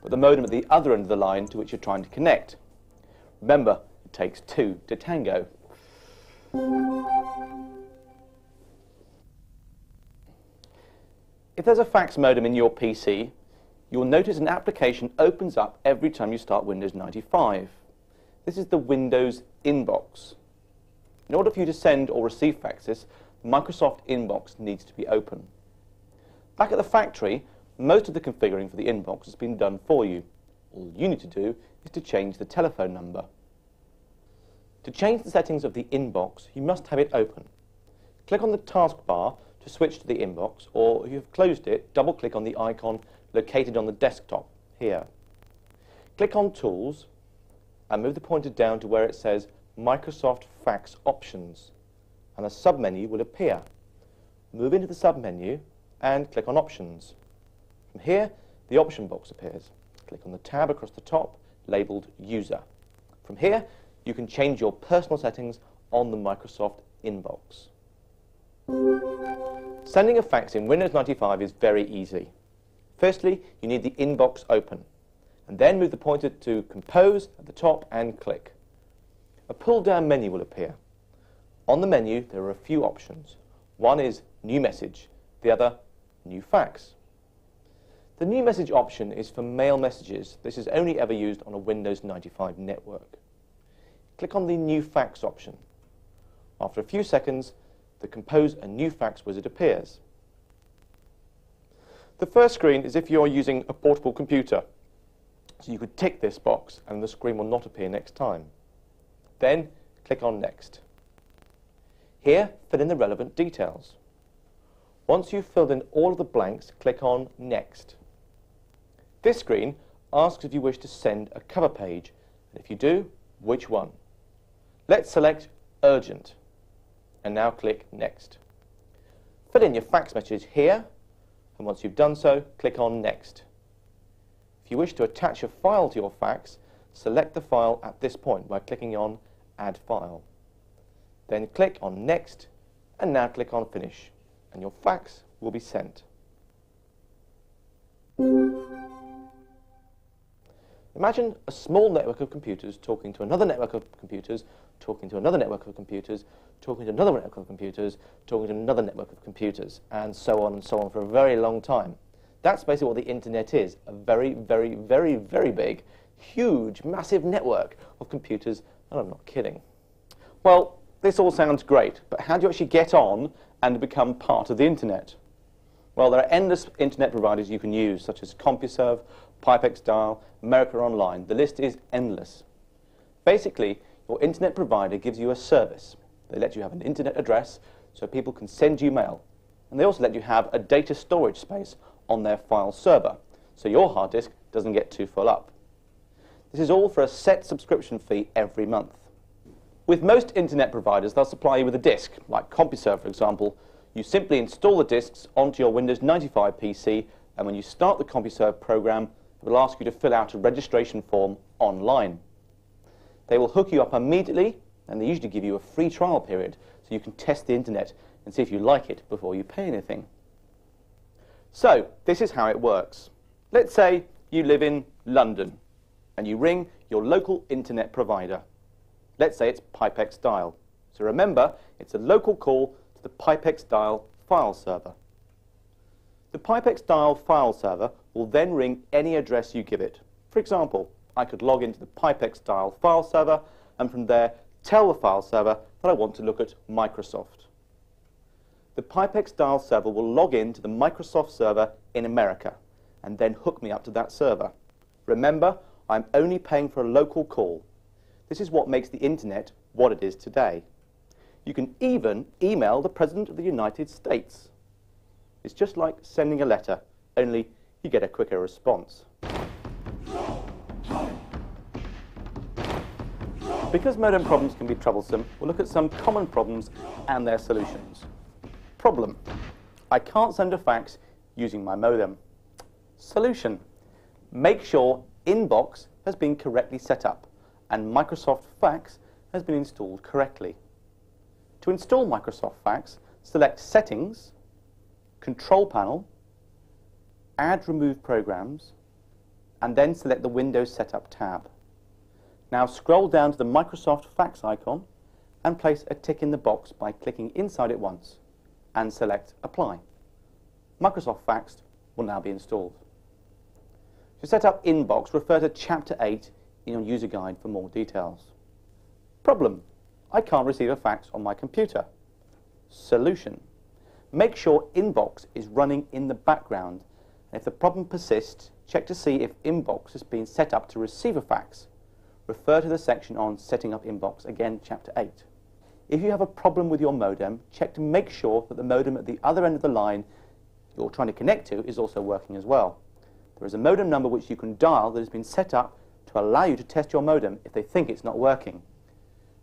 but the modem at the other end of the line to which you're trying to connect. Remember, it takes two to tango. If there's a fax modem in your PC, you'll notice an application opens up every time you start Windows 95. This is the Windows inbox. In order for you to send or receive faxes, Microsoft inbox needs to be open. Back at the factory, most of the configuring for the inbox has been done for you. All you need to do is to change the telephone number. To change the settings of the inbox, you must have it open. Click on the taskbar to switch to the inbox, or if you've closed it, double-click on the icon located on the desktop here. Click on Tools and move the pointer down to where it says Microsoft Fax Options and a submenu will appear. Move into the submenu and click on Options. From here, the option box appears. Click on the tab across the top labelled User. From here, you can change your personal settings on the Microsoft inbox. Sending a fax in Windows 95 is very easy. Firstly, you need the inbox open, and then move the pointer to Compose at the top and click. A pull-down menu will appear. On the menu, there are a few options. One is New Message, the other, New Fax. The New Message option is for mail messages. This is only ever used on a Windows 95 network. Click on the New Fax option. After a few seconds, the Compose a New Fax wizard appears. The first screen is if you're using a portable computer. So you could tick this box and the screen will not appear next time. Then click on Next. Here, fill in the relevant details. Once you've filled in all of the blanks, click on Next. This screen asks if you wish to send a cover page, and if you do, which one. Let's select Urgent, and now click Next. Fill in your fax message here, and once you've done so, click on Next. If you wish to attach a file to your fax, select the file at this point by clicking on Add File. Then click on Next, and now click on Finish, and your fax will be sent. Imagine a small network of computers talking to another network of computers, talking to another network of computers, talking to another network of computers, talking to another network of computers, and so on and so on for a very long time. That's basically what the internet is, a very, very, very, very big, huge, massive network of computers, and I'm not kidding. Well, this all sounds great, but how do you actually get on and become part of the internet? Well, there are endless internet providers you can use, such as CompuServe, Pipex Dial, America Online. The list is endless. Basically, your internet provider gives you a service. They let you have an internet address so people can send you mail. And they also let you have a data storage space on their file server so your hard disk doesn't get too full up. This is all for a set subscription fee every month. With most internet providers, they'll supply you with a disk, like CompuServe for example. You simply install the disks onto your Windows 95 PC, and when you start the CompuServe program, it will ask you to fill out a registration form online. They will hook you up immediately, and they usually give you a free trial period, so you can test the internet and see if you like it before you pay anything. So, this is how it works. Let's say you live in London, and you ring your local internet provider. Let's say it's Pipex Dial. So remember, it's a local call to the Pipex Dial file server. The Pipex Dial file server will then ring any address you give it. For example, I could log into the Pipex Dial file server and from there tell the file server that I want to look at Microsoft. The Pipex Dial server will log in to the Microsoft server in America and then hook me up to that server. Remember, I'm only paying for a local call. This is what makes the internet what it is today. You can even email the President of the United States. It's just like sending a letter, only you get a quicker response. Because modem problems can be troublesome, we'll look at some common problems and their solutions. Problem. I can't send a fax using my modem. Solution. Make sure Inbox has been correctly set up and Microsoft Fax has been installed correctly. To install Microsoft Fax, select Settings, Control Panel, Add Remove Programs, and then select the Windows Setup tab. Now scroll down to the Microsoft Fax icon and place a tick in the box by clicking inside it once and select Apply. Microsoft Fax will now be installed. To set up Inbox, refer to Chapter 8 in your user guide for more details. Problem. I can't receive a fax on my computer. Solution. Make sure Inbox is running in the background. And if the problem persists, check to see if Inbox has been set up to receive a fax. Refer to the section on Setting up Inbox, again, Chapter 8. If you have a problem with your modem, check to make sure that the modem at the other end of the line you're trying to connect to is also working as well. There is a modem number which you can dial that has been set up to allow you to test your modem if they think it's not working.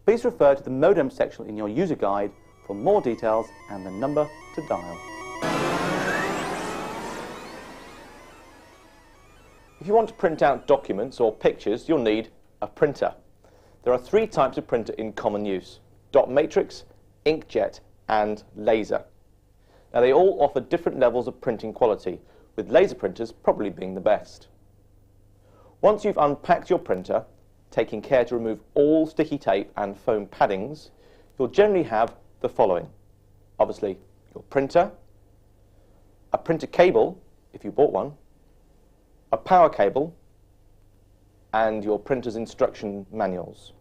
Please refer to the modem section in your user guide for more details and the number to dial. If you want to print out documents or pictures, you'll need a printer. There are three types of printer in common use, dot matrix, inkjet and laser. Now they all offer different levels of printing quality, with laser printers probably being the best. Once you've unpacked your printer, taking care to remove all sticky tape and foam paddings, you'll generally have the following. Obviously, your printer, a printer cable, if you bought one, a power cable, and your printer's instruction manuals.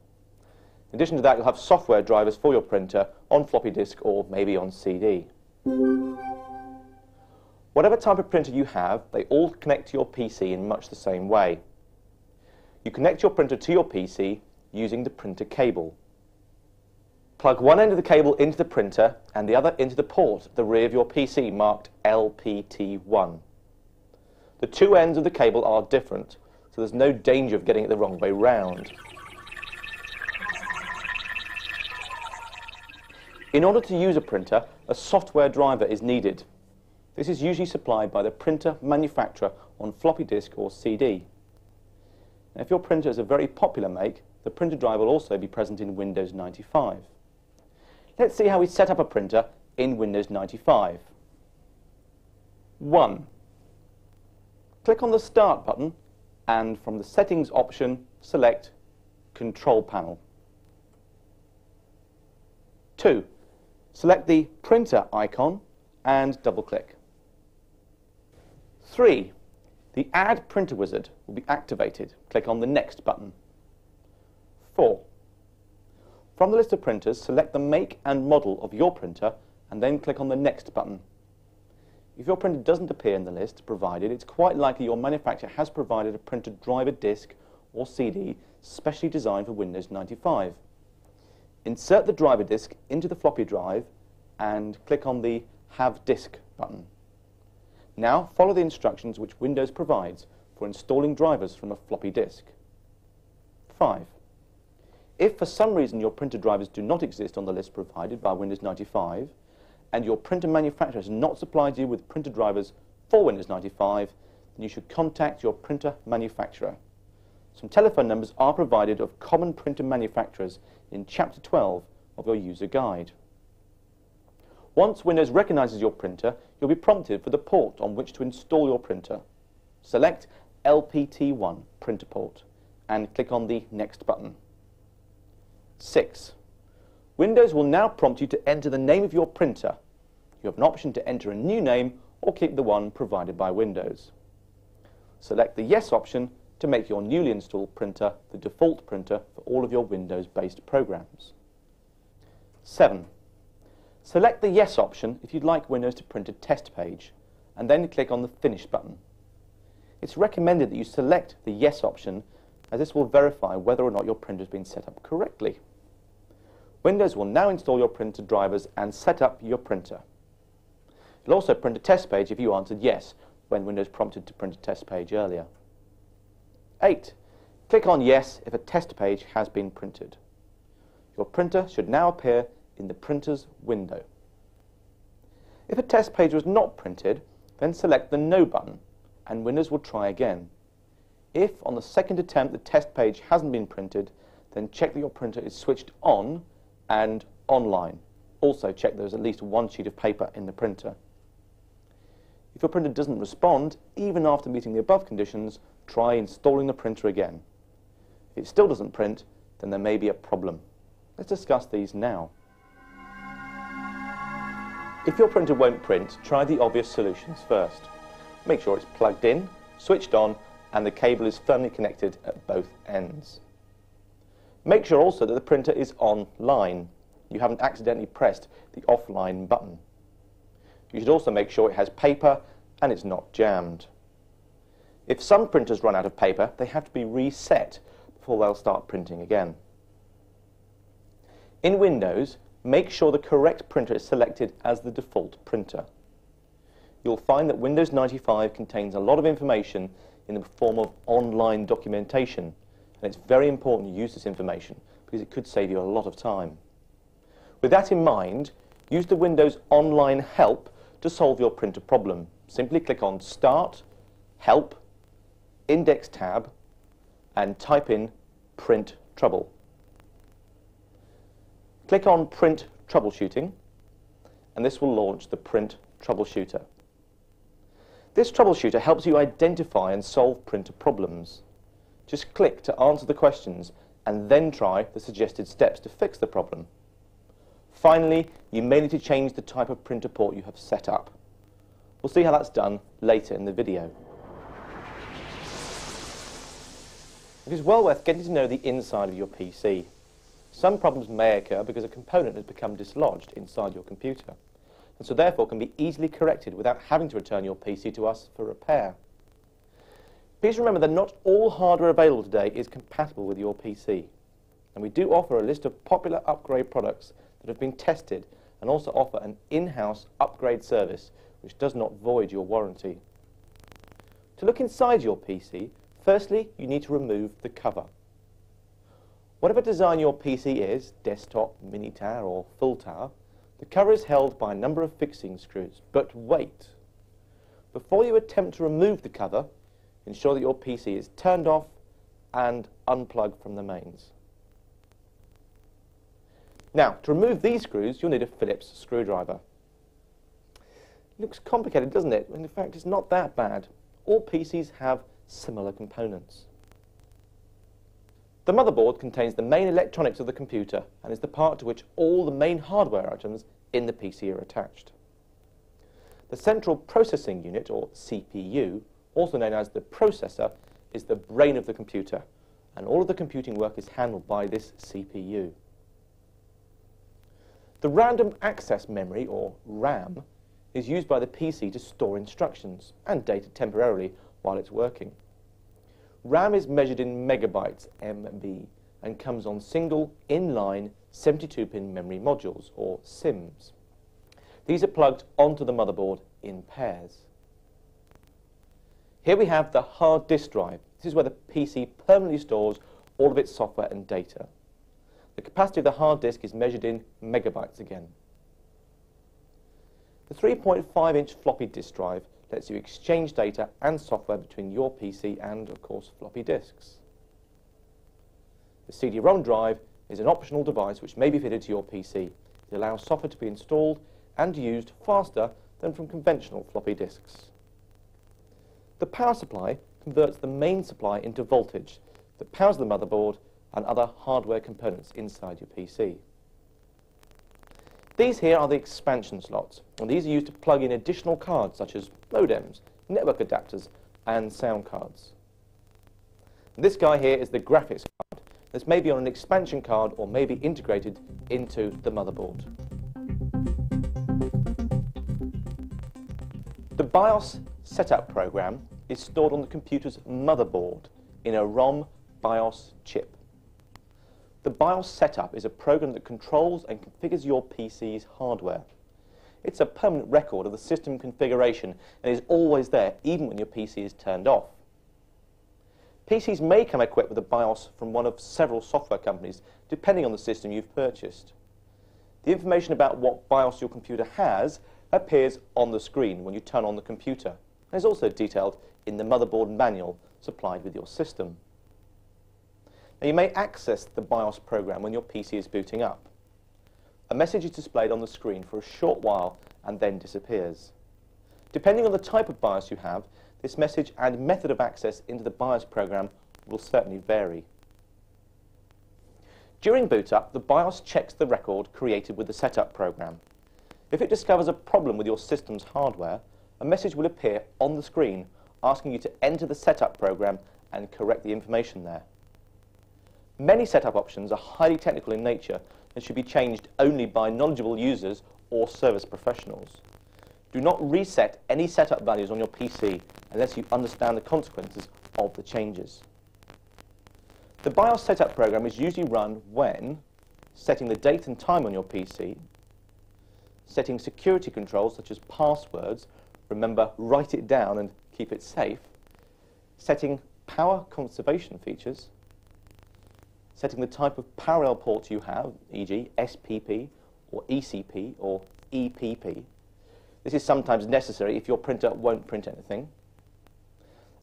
In addition to that, you'll have software drivers for your printer on floppy disk or maybe on CD. Whatever type of printer you have, they all connect to your PC in much the same way. You connect your printer to your PC using the printer cable. Plug one end of the cable into the printer and the other into the port at the rear of your PC marked LPT1. The two ends of the cable are different, so there's no danger of getting it the wrong way round. In order to use a printer, a software driver is needed. This is usually supplied by the printer manufacturer on floppy disk or CD. And if your printer is a very popular make, the printer drive will also be present in Windows 95. Let's see how we set up a printer in Windows 95. 1. Click on the Start button and from the Settings option, select Control Panel. 2. Select the Printer icon and double-click. 3. The Add Printer Wizard will be activated. Click on the Next button. 4. From the list of printers, select the make and model of your printer and then click on the Next button. If your printer doesn't appear in the list provided, it's quite likely your manufacturer has provided a printer driver disk or CD specially designed for Windows 95. Insert the driver disk into the floppy drive and click on the Have Disk button. Now follow the instructions which Windows provides for installing drivers from a floppy disk. 5. If for some reason your printer drivers do not exist on the list provided by Windows 95, and your printer manufacturer has not supplied you with printer drivers for Windows 95, then you should contact your printer manufacturer. Some telephone numbers are provided of common printer manufacturers in Chapter 12 of your user guide. Once Windows recognises your printer, you'll be prompted for the port on which to install your printer. Select LPT1 printer port and click on the Next button. 6. Windows will now prompt you to enter the name of your printer. You have an option to enter a new name or keep the one provided by Windows. Select the Yes option to make your newly installed printer the default printer for all of your Windows-based programs. 7. Select the Yes option if you'd like Windows to print a test page, and then click on the Finish button. It's recommended that you select the Yes option as this will verify whether or not your printer has been set up correctly. Windows will now install your printer drivers and set up your printer. It'll also print a test page if you answered yes when Windows prompted to print a test page earlier. 8. Click on yes if a test page has been printed. Your printer should now appear in the printer's window. If a test page was not printed, then select the No button and Windows will try again. If on the second attempt the test page hasn't been printed, then check that your printer is switched on and online. Also check there's at least one sheet of paper in the printer. If your printer doesn't respond, even after meeting the above conditions, try installing the printer again. If it still doesn't print, then there may be a problem. Let's discuss these now. If your printer won't print, try the obvious solutions first. Make sure it's plugged in, switched on, and the cable is firmly connected at both ends. Make sure also that the printer is online. You haven't accidentally pressed the offline button. You should also make sure it has paper and it's not jammed. If some printers run out of paper, they have to be reset before they'll start printing again. In Windows, make sure the correct printer is selected as the default printer. You'll find that Windows 95 contains a lot of information in the form of online documentation, and it's very important you use this information because it could save you a lot of time. With that in mind, use the Windows Online Help to solve your printer problem. Simply click on Start, Help, Index tab, and type in Print Trouble. Click on Print Troubleshooting, and this will launch the Print Troubleshooter. This troubleshooter helps you identify and solve printer problems. Just click to answer the questions and then try the suggested steps to fix the problem. Finally, you may need to change the type of printer port you have set up. We'll see how that's done later in the video. It is well worth getting to know the inside of your PC. Some problems may occur because a component has become dislodged inside your computer, and so therefore can be easily corrected without having to return your PC to us for repair. Please remember that not all hardware available today is compatible with your PC, and we do offer a list of popular upgrade products that have been tested and also offer an in-house upgrade service which does not void your warranty. To look inside your PC, firstly you need to remove the cover. Whatever design your PC is, desktop, mini tower or full tower, the cover is held by a number of fixing screws. But wait! Before you attempt to remove the cover, ensure that your PC is turned off and unplugged from the mains. Now, to remove these screws, you'll need a Phillips screwdriver. Looks complicated, doesn't it? in fact, it's not that bad. All PCs have similar components. The motherboard contains the main electronics of the computer and is the part to which all the main hardware items in the PC are attached. The Central Processing Unit, or CPU, also known as the processor, is the brain of the computer, and all of the computing work is handled by this CPU. The Random Access Memory, or RAM, is used by the PC to store instructions and data temporarily while it's working. RAM is measured in megabytes, MB, and comes on single, inline, 72-pin memory modules, or SIMMs. These are plugged onto the motherboard in pairs. Here we have the hard disk drive. This is where the PC permanently stores all of its software and data. The capacity of the hard disk is measured in megabytes again. The 3.5-inch floppy disk drive lets you exchange data and software between your PC and, of course, floppy disks. The CD-ROM drive is an optional device which may be fitted to your PC. It allows software to be installed and used faster than from conventional floppy disks. The power supply converts the main supply into voltage that powers the motherboard and other hardware components inside your PC. These here are the expansion slots, and these are used to plug in additional cards such as modems, network adapters, and sound cards. This guy here is the graphics card. This may be on an expansion card or may be integrated into the motherboard. The BIOS setup program is stored on the computer's motherboard in a ROM BIOS chip. The BIOS setup is a program that controls and configures your PC's hardware. It's a permanent record of the system configuration and is always there, even when your PC is turned off. PCs may come equipped with a BIOS from one of several software companies, depending on the system you've purchased. The information about what BIOS your computer has appears on the screen when you turn on the computer and is also detailed in the motherboard manual supplied with your system. Now you may access the BIOS program when your PC is booting up. A message is displayed on the screen for a short while and then disappears. Depending on the type of BIOS you have, this message and method of access into the BIOS program will certainly vary. During boot up, the BIOS checks the record created with the setup program. If it discovers a problem with your system's hardware, a message will appear on the screen asking you to enter the setup program and correct the information there. Many setup options are highly technical in nature and should be changed only by knowledgeable users or service professionals. Do not reset any setup values on your PC unless you understand the consequences of the changes. The BIOS setup program is usually run when setting the date and time on your PC, setting security controls such as passwords, remember write it down and keep it safe, setting power conservation features, setting the type of parallel port you have, e.g. SPP or ECP or EPP, this is sometimes necessary if your printer won't print anything.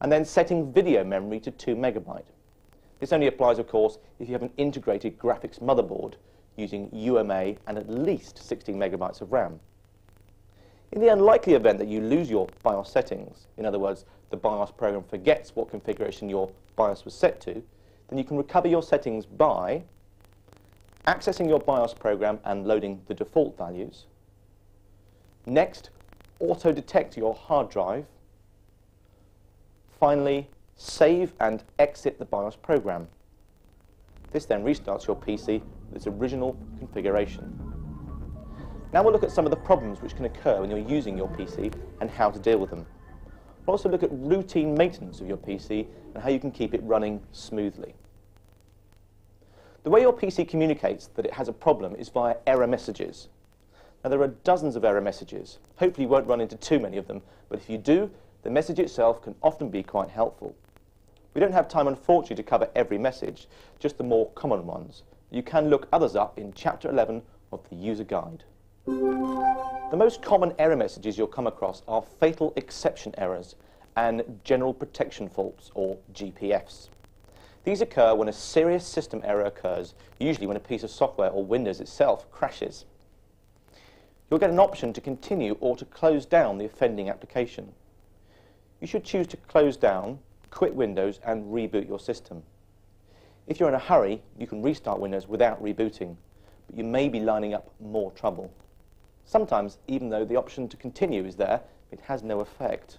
And then setting video memory to 2 megabyte. This only applies, of course, if you have an integrated graphics motherboard using UMA and at least 16 megabytes of RAM. In the unlikely event that you lose your BIOS settings, in other words, the BIOS program forgets what configuration your BIOS was set to, then you can recover your settings by accessing your BIOS program and loading the default values, Next, auto-detect your hard drive. Finally, save and exit the BIOS program. This then restarts your PC with its original configuration. Now we'll look at some of the problems which can occur when you're using your PC and how to deal with them. We'll also look at routine maintenance of your PC and how you can keep it running smoothly. The way your PC communicates that it has a problem is via error messages. Now, there are dozens of error messages. Hopefully you won't run into too many of them, but if you do, the message itself can often be quite helpful. We don't have time, unfortunately, to cover every message, just the more common ones. You can look others up in Chapter 11 of the User Guide. The most common error messages you'll come across are fatal exception errors and general protection faults, or GPFs. These occur when a serious system error occurs, usually when a piece of software or Windows itself crashes you'll get an option to continue or to close down the offending application. You should choose to close down, quit Windows and reboot your system. If you're in a hurry, you can restart Windows without rebooting, but you may be lining up more trouble. Sometimes, even though the option to continue is there, it has no effect.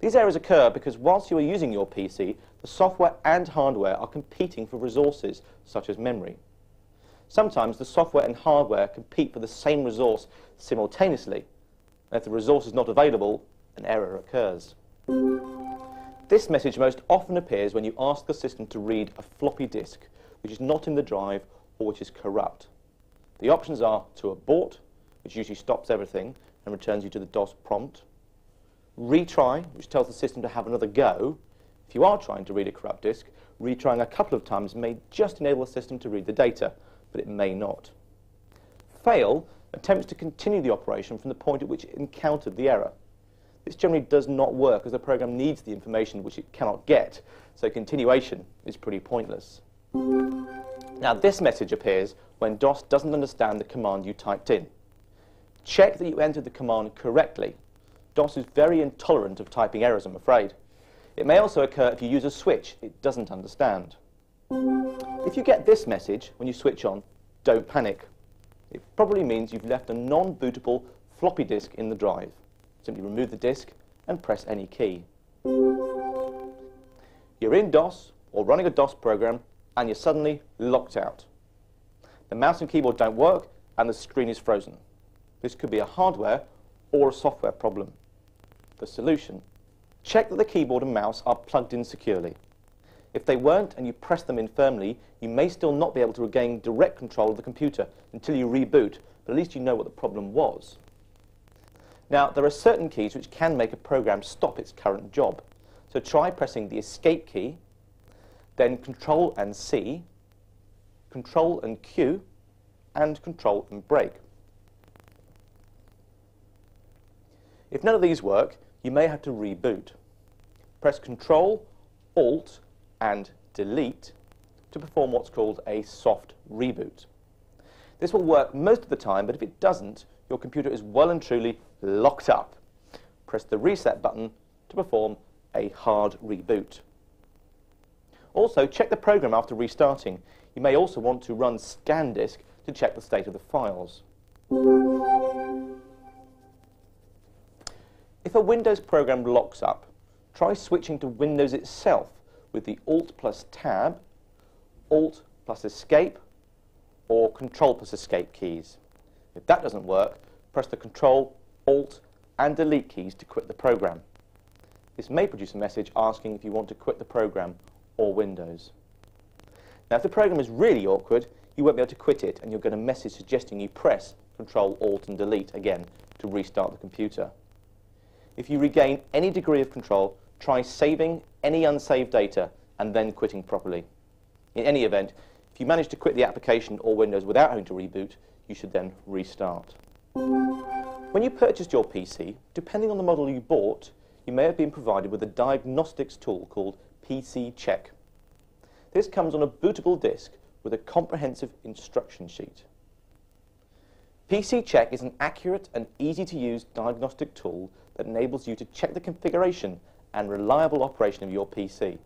These errors occur because whilst you are using your PC, the software and hardware are competing for resources, such as memory. Sometimes the software and hardware compete for the same resource simultaneously. And if the resource is not available, an error occurs. This message most often appears when you ask the system to read a floppy disk, which is not in the drive or which is corrupt. The options are to abort, which usually stops everything and returns you to the DOS prompt, retry, which tells the system to have another go. If you are trying to read a corrupt disk, retrying a couple of times may just enable the system to read the data, but it may not. Fail attempts to continue the operation from the point at which it encountered the error. This generally does not work as the program needs the information which it cannot get, so continuation is pretty pointless. Now this message appears when DOS doesn't understand the command you typed in. Check that you entered the command correctly. DOS is very intolerant of typing errors, I'm afraid. It may also occur if you use a switch it doesn't understand. If you get this message when you switch on, don't panic. It probably means you've left a non-bootable floppy disk in the drive. Simply remove the disk and press any key. You're in DOS or running a DOS program and you're suddenly locked out. The mouse and keyboard don't work and the screen is frozen. This could be a hardware or a software problem. The solution. Check that the keyboard and mouse are plugged in securely. If they weren't and you press them in firmly, you may still not be able to regain direct control of the computer until you reboot, but at least you know what the problem was. Now, there are certain keys which can make a program stop its current job. So try pressing the escape key, then Control and C, Control and Q, and Control and break. If none of these work, you may have to reboot. Press Control, Alt, and Delete to perform what's called a soft reboot. This will work most of the time, but if it doesn't, your computer is well and truly locked up. Press the reset button to perform a hard reboot. Also, check the program after restarting. You may also want to run ScanDisk to check the state of the files. If a Windows program locks up, try switching to Windows itself with the Alt plus Tab, Alt plus Escape, or Control plus Escape keys. If that doesn't work, press the Control, Alt, and Delete keys to quit the program. This may produce a message asking if you want to quit the program or Windows. Now, if the program is really awkward, you won't be able to quit it, and you'll get a message suggesting you press Control, Alt, and Delete again to restart the computer. If you regain any degree of control, try saving any unsaved data and then quitting properly. In any event, if you manage to quit the application or Windows without having to reboot, you should then restart. When you purchased your PC, depending on the model you bought, you may have been provided with a diagnostics tool called PC Check. This comes on a bootable disk with a comprehensive instruction sheet. PC Check is an accurate and easy-to-use diagnostic tool that enables you to check the configuration and reliable operation of your PC.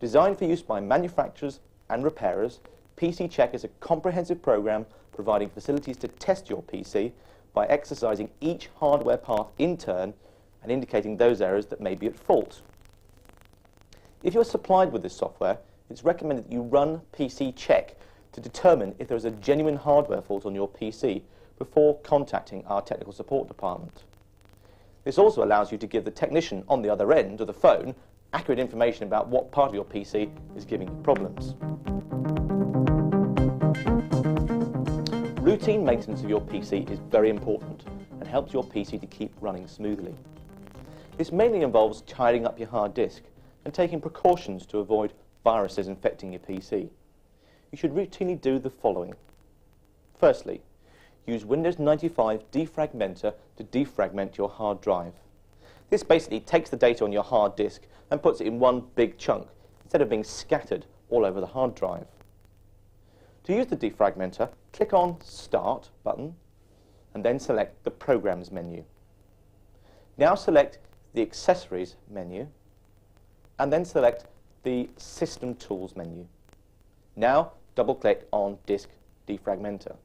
Designed for use by manufacturers and repairers, PC Check is a comprehensive program providing facilities to test your PC by exercising each hardware path in turn and indicating those errors that may be at fault. If you're supplied with this software, it's recommended that you run PC Check to determine if there is a genuine hardware fault on your PC before contacting our technical support department. This also allows you to give the technician on the other end of the phone accurate information about what part of your PC is giving you problems. Routine maintenance of your PC is very important and helps your PC to keep running smoothly. This mainly involves tidying up your hard disk and taking precautions to avoid viruses infecting your PC. You should routinely do the following. Firstly, use Windows 95 Defragmenter to defragment your hard drive. This basically takes the data on your hard disk and puts it in one big chunk instead of being scattered all over the hard drive. To use the defragmenter, click on Start button and then select the Programs menu. Now select the Accessories menu and then select the System Tools menu. Now double-click on Disk Defragmenter.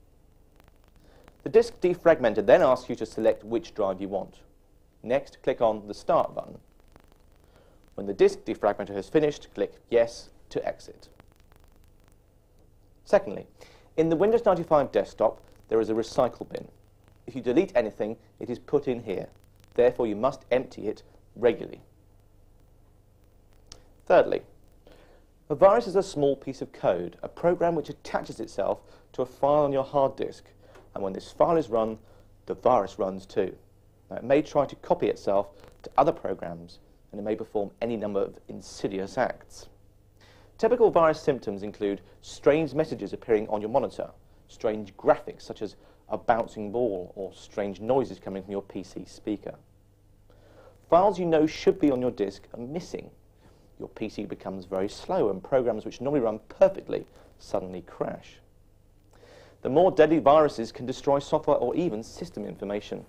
The disk defragmenter then asks you to select which drive you want. Next, click on the Start button. When the disk defragmenter has finished, click Yes to exit. Secondly, in the Windows 95 desktop, there is a recycle bin. If you delete anything, it is put in here. Therefore, you must empty it regularly. Thirdly, a virus is a small piece of code, a program which attaches itself to a file on your hard disk and when this file is run, the virus runs too. Now, it may try to copy itself to other programs, and it may perform any number of insidious acts. Typical virus symptoms include strange messages appearing on your monitor, strange graphics such as a bouncing ball or strange noises coming from your PC speaker. Files you know should be on your disk are missing. Your PC becomes very slow and programs which normally run perfectly suddenly crash. The more deadly viruses can destroy software or even system information.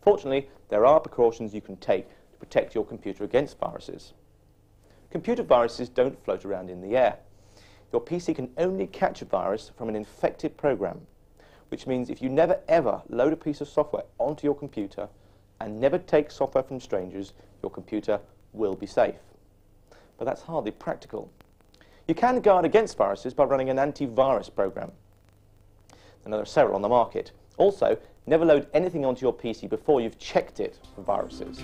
Fortunately, there are precautions you can take to protect your computer against viruses. Computer viruses don't float around in the air. Your PC can only catch a virus from an infected program, which means if you never ever load a piece of software onto your computer and never take software from strangers, your computer will be safe. But that's hardly practical. You can guard against viruses by running an antivirus program. And there are several on the market. Also, never load anything onto your PC before you've checked it for viruses.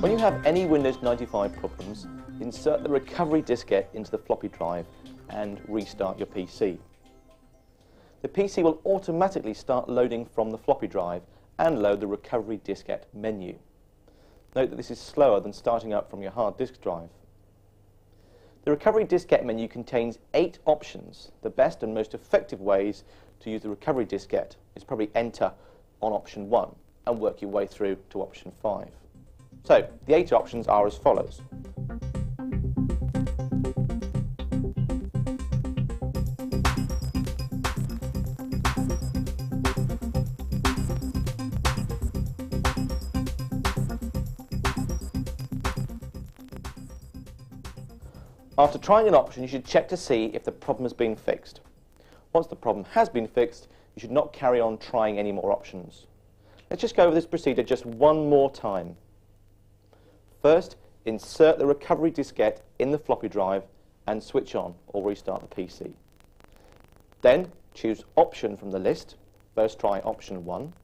When you have any Windows 95 problems, insert the recovery diskette into the floppy drive and restart your PC. The PC will automatically start loading from the floppy drive and load the recovery diskette menu. Note that this is slower than starting up from your hard disk drive. The recovery diskette menu contains eight options. The best and most effective ways to use the recovery diskette is probably enter on option 1 and work your way through to option 5. So, the eight options are as follows. After trying an option, you should check to see if the problem has been fixed. Once the problem has been fixed, you should not carry on trying any more options. Let's just go over this procedure just one more time. First, insert the recovery diskette in the floppy drive and switch on or restart the PC. Then, choose option from the list. First try option 1.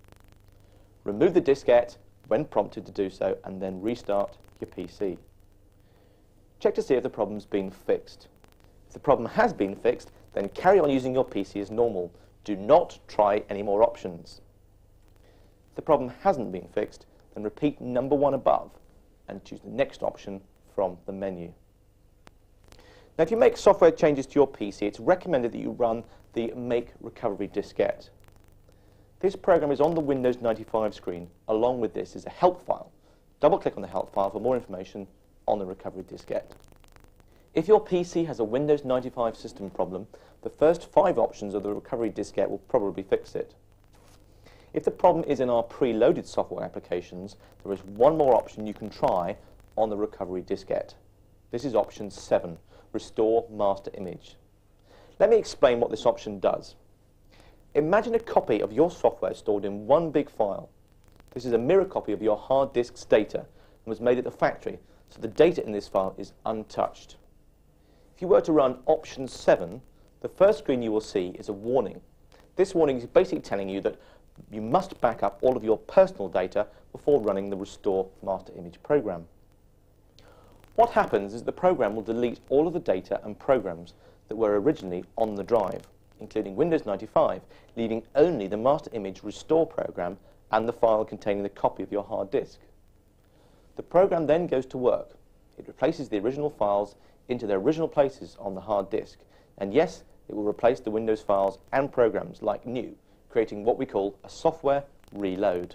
Remove the diskette when prompted to do so and then restart your PC. Check to see if the problem's been fixed. If the problem has been fixed, then carry on using your PC as normal. Do not try any more options. If the problem hasn't been fixed, then repeat number one above and choose the next option from the menu. Now, if you make software changes to your PC, it's recommended that you run the Make Recovery diskette. This program is on the Windows 95 screen. Along with this is a help file. Double-click on the help file for more information on the recovery diskette. If your PC has a Windows 95 system problem, the first five options of the recovery diskette will probably fix it. If the problem is in our preloaded software applications, there is one more option you can try on the recovery diskette. This is option 7, Restore Master Image. Let me explain what this option does. Imagine a copy of your software stored in one big file. This is a mirror copy of your hard disk's data and was made at the factory so the data in this file is untouched. If you were to run option 7, the first screen you will see is a warning. This warning is basically telling you that you must back up all of your personal data before running the Restore Master Image program. What happens is the program will delete all of the data and programs that were originally on the drive, including Windows 95, leaving only the Master Image Restore program and the file containing the copy of your hard disk. The program then goes to work. It replaces the original files into their original places on the hard disk. And yes, it will replace the Windows files and programs like new, creating what we call a software reload.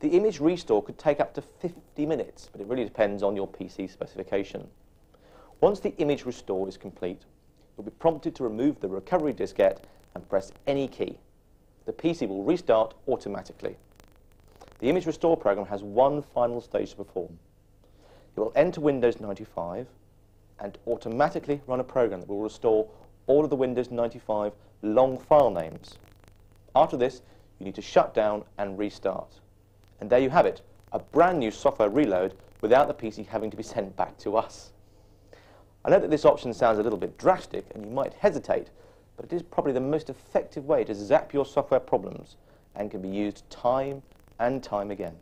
The image restore could take up to 50 minutes, but it really depends on your PC specification. Once the image restore is complete, you'll be prompted to remove the recovery diskette and press any key. The PC will restart automatically. The image restore program has one final stage to perform. It will enter Windows 95 and automatically run a program that will restore all of the Windows 95 long file names. After this, you need to shut down and restart. And there you have it, a brand new software reload without the PC having to be sent back to us. I know that this option sounds a little bit drastic and you might hesitate, but it is probably the most effective way to zap your software problems and can be used time and time again.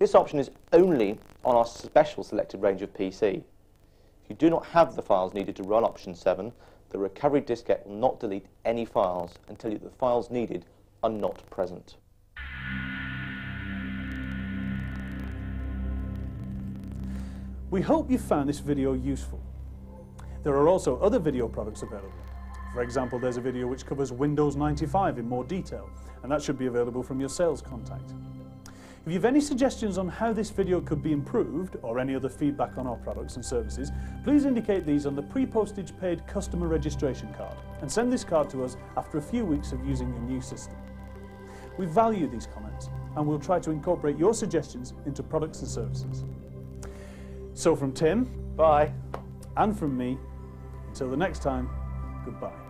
This option is only on our special selected range of PC. If you do not have the files needed to run option 7, the recovery diskette will not delete any files until the files needed are not present. We hope you found this video useful. There are also other video products available. For example, there's a video which covers Windows 95 in more detail, and that should be available from your sales contact. If you have any suggestions on how this video could be improved, or any other feedback on our products and services, please indicate these on the pre-postage paid customer registration card, and send this card to us after a few weeks of using the new system. We value these comments, and we'll try to incorporate your suggestions into products and services. So from Tim, Bye. and from me, until the next time, goodbye.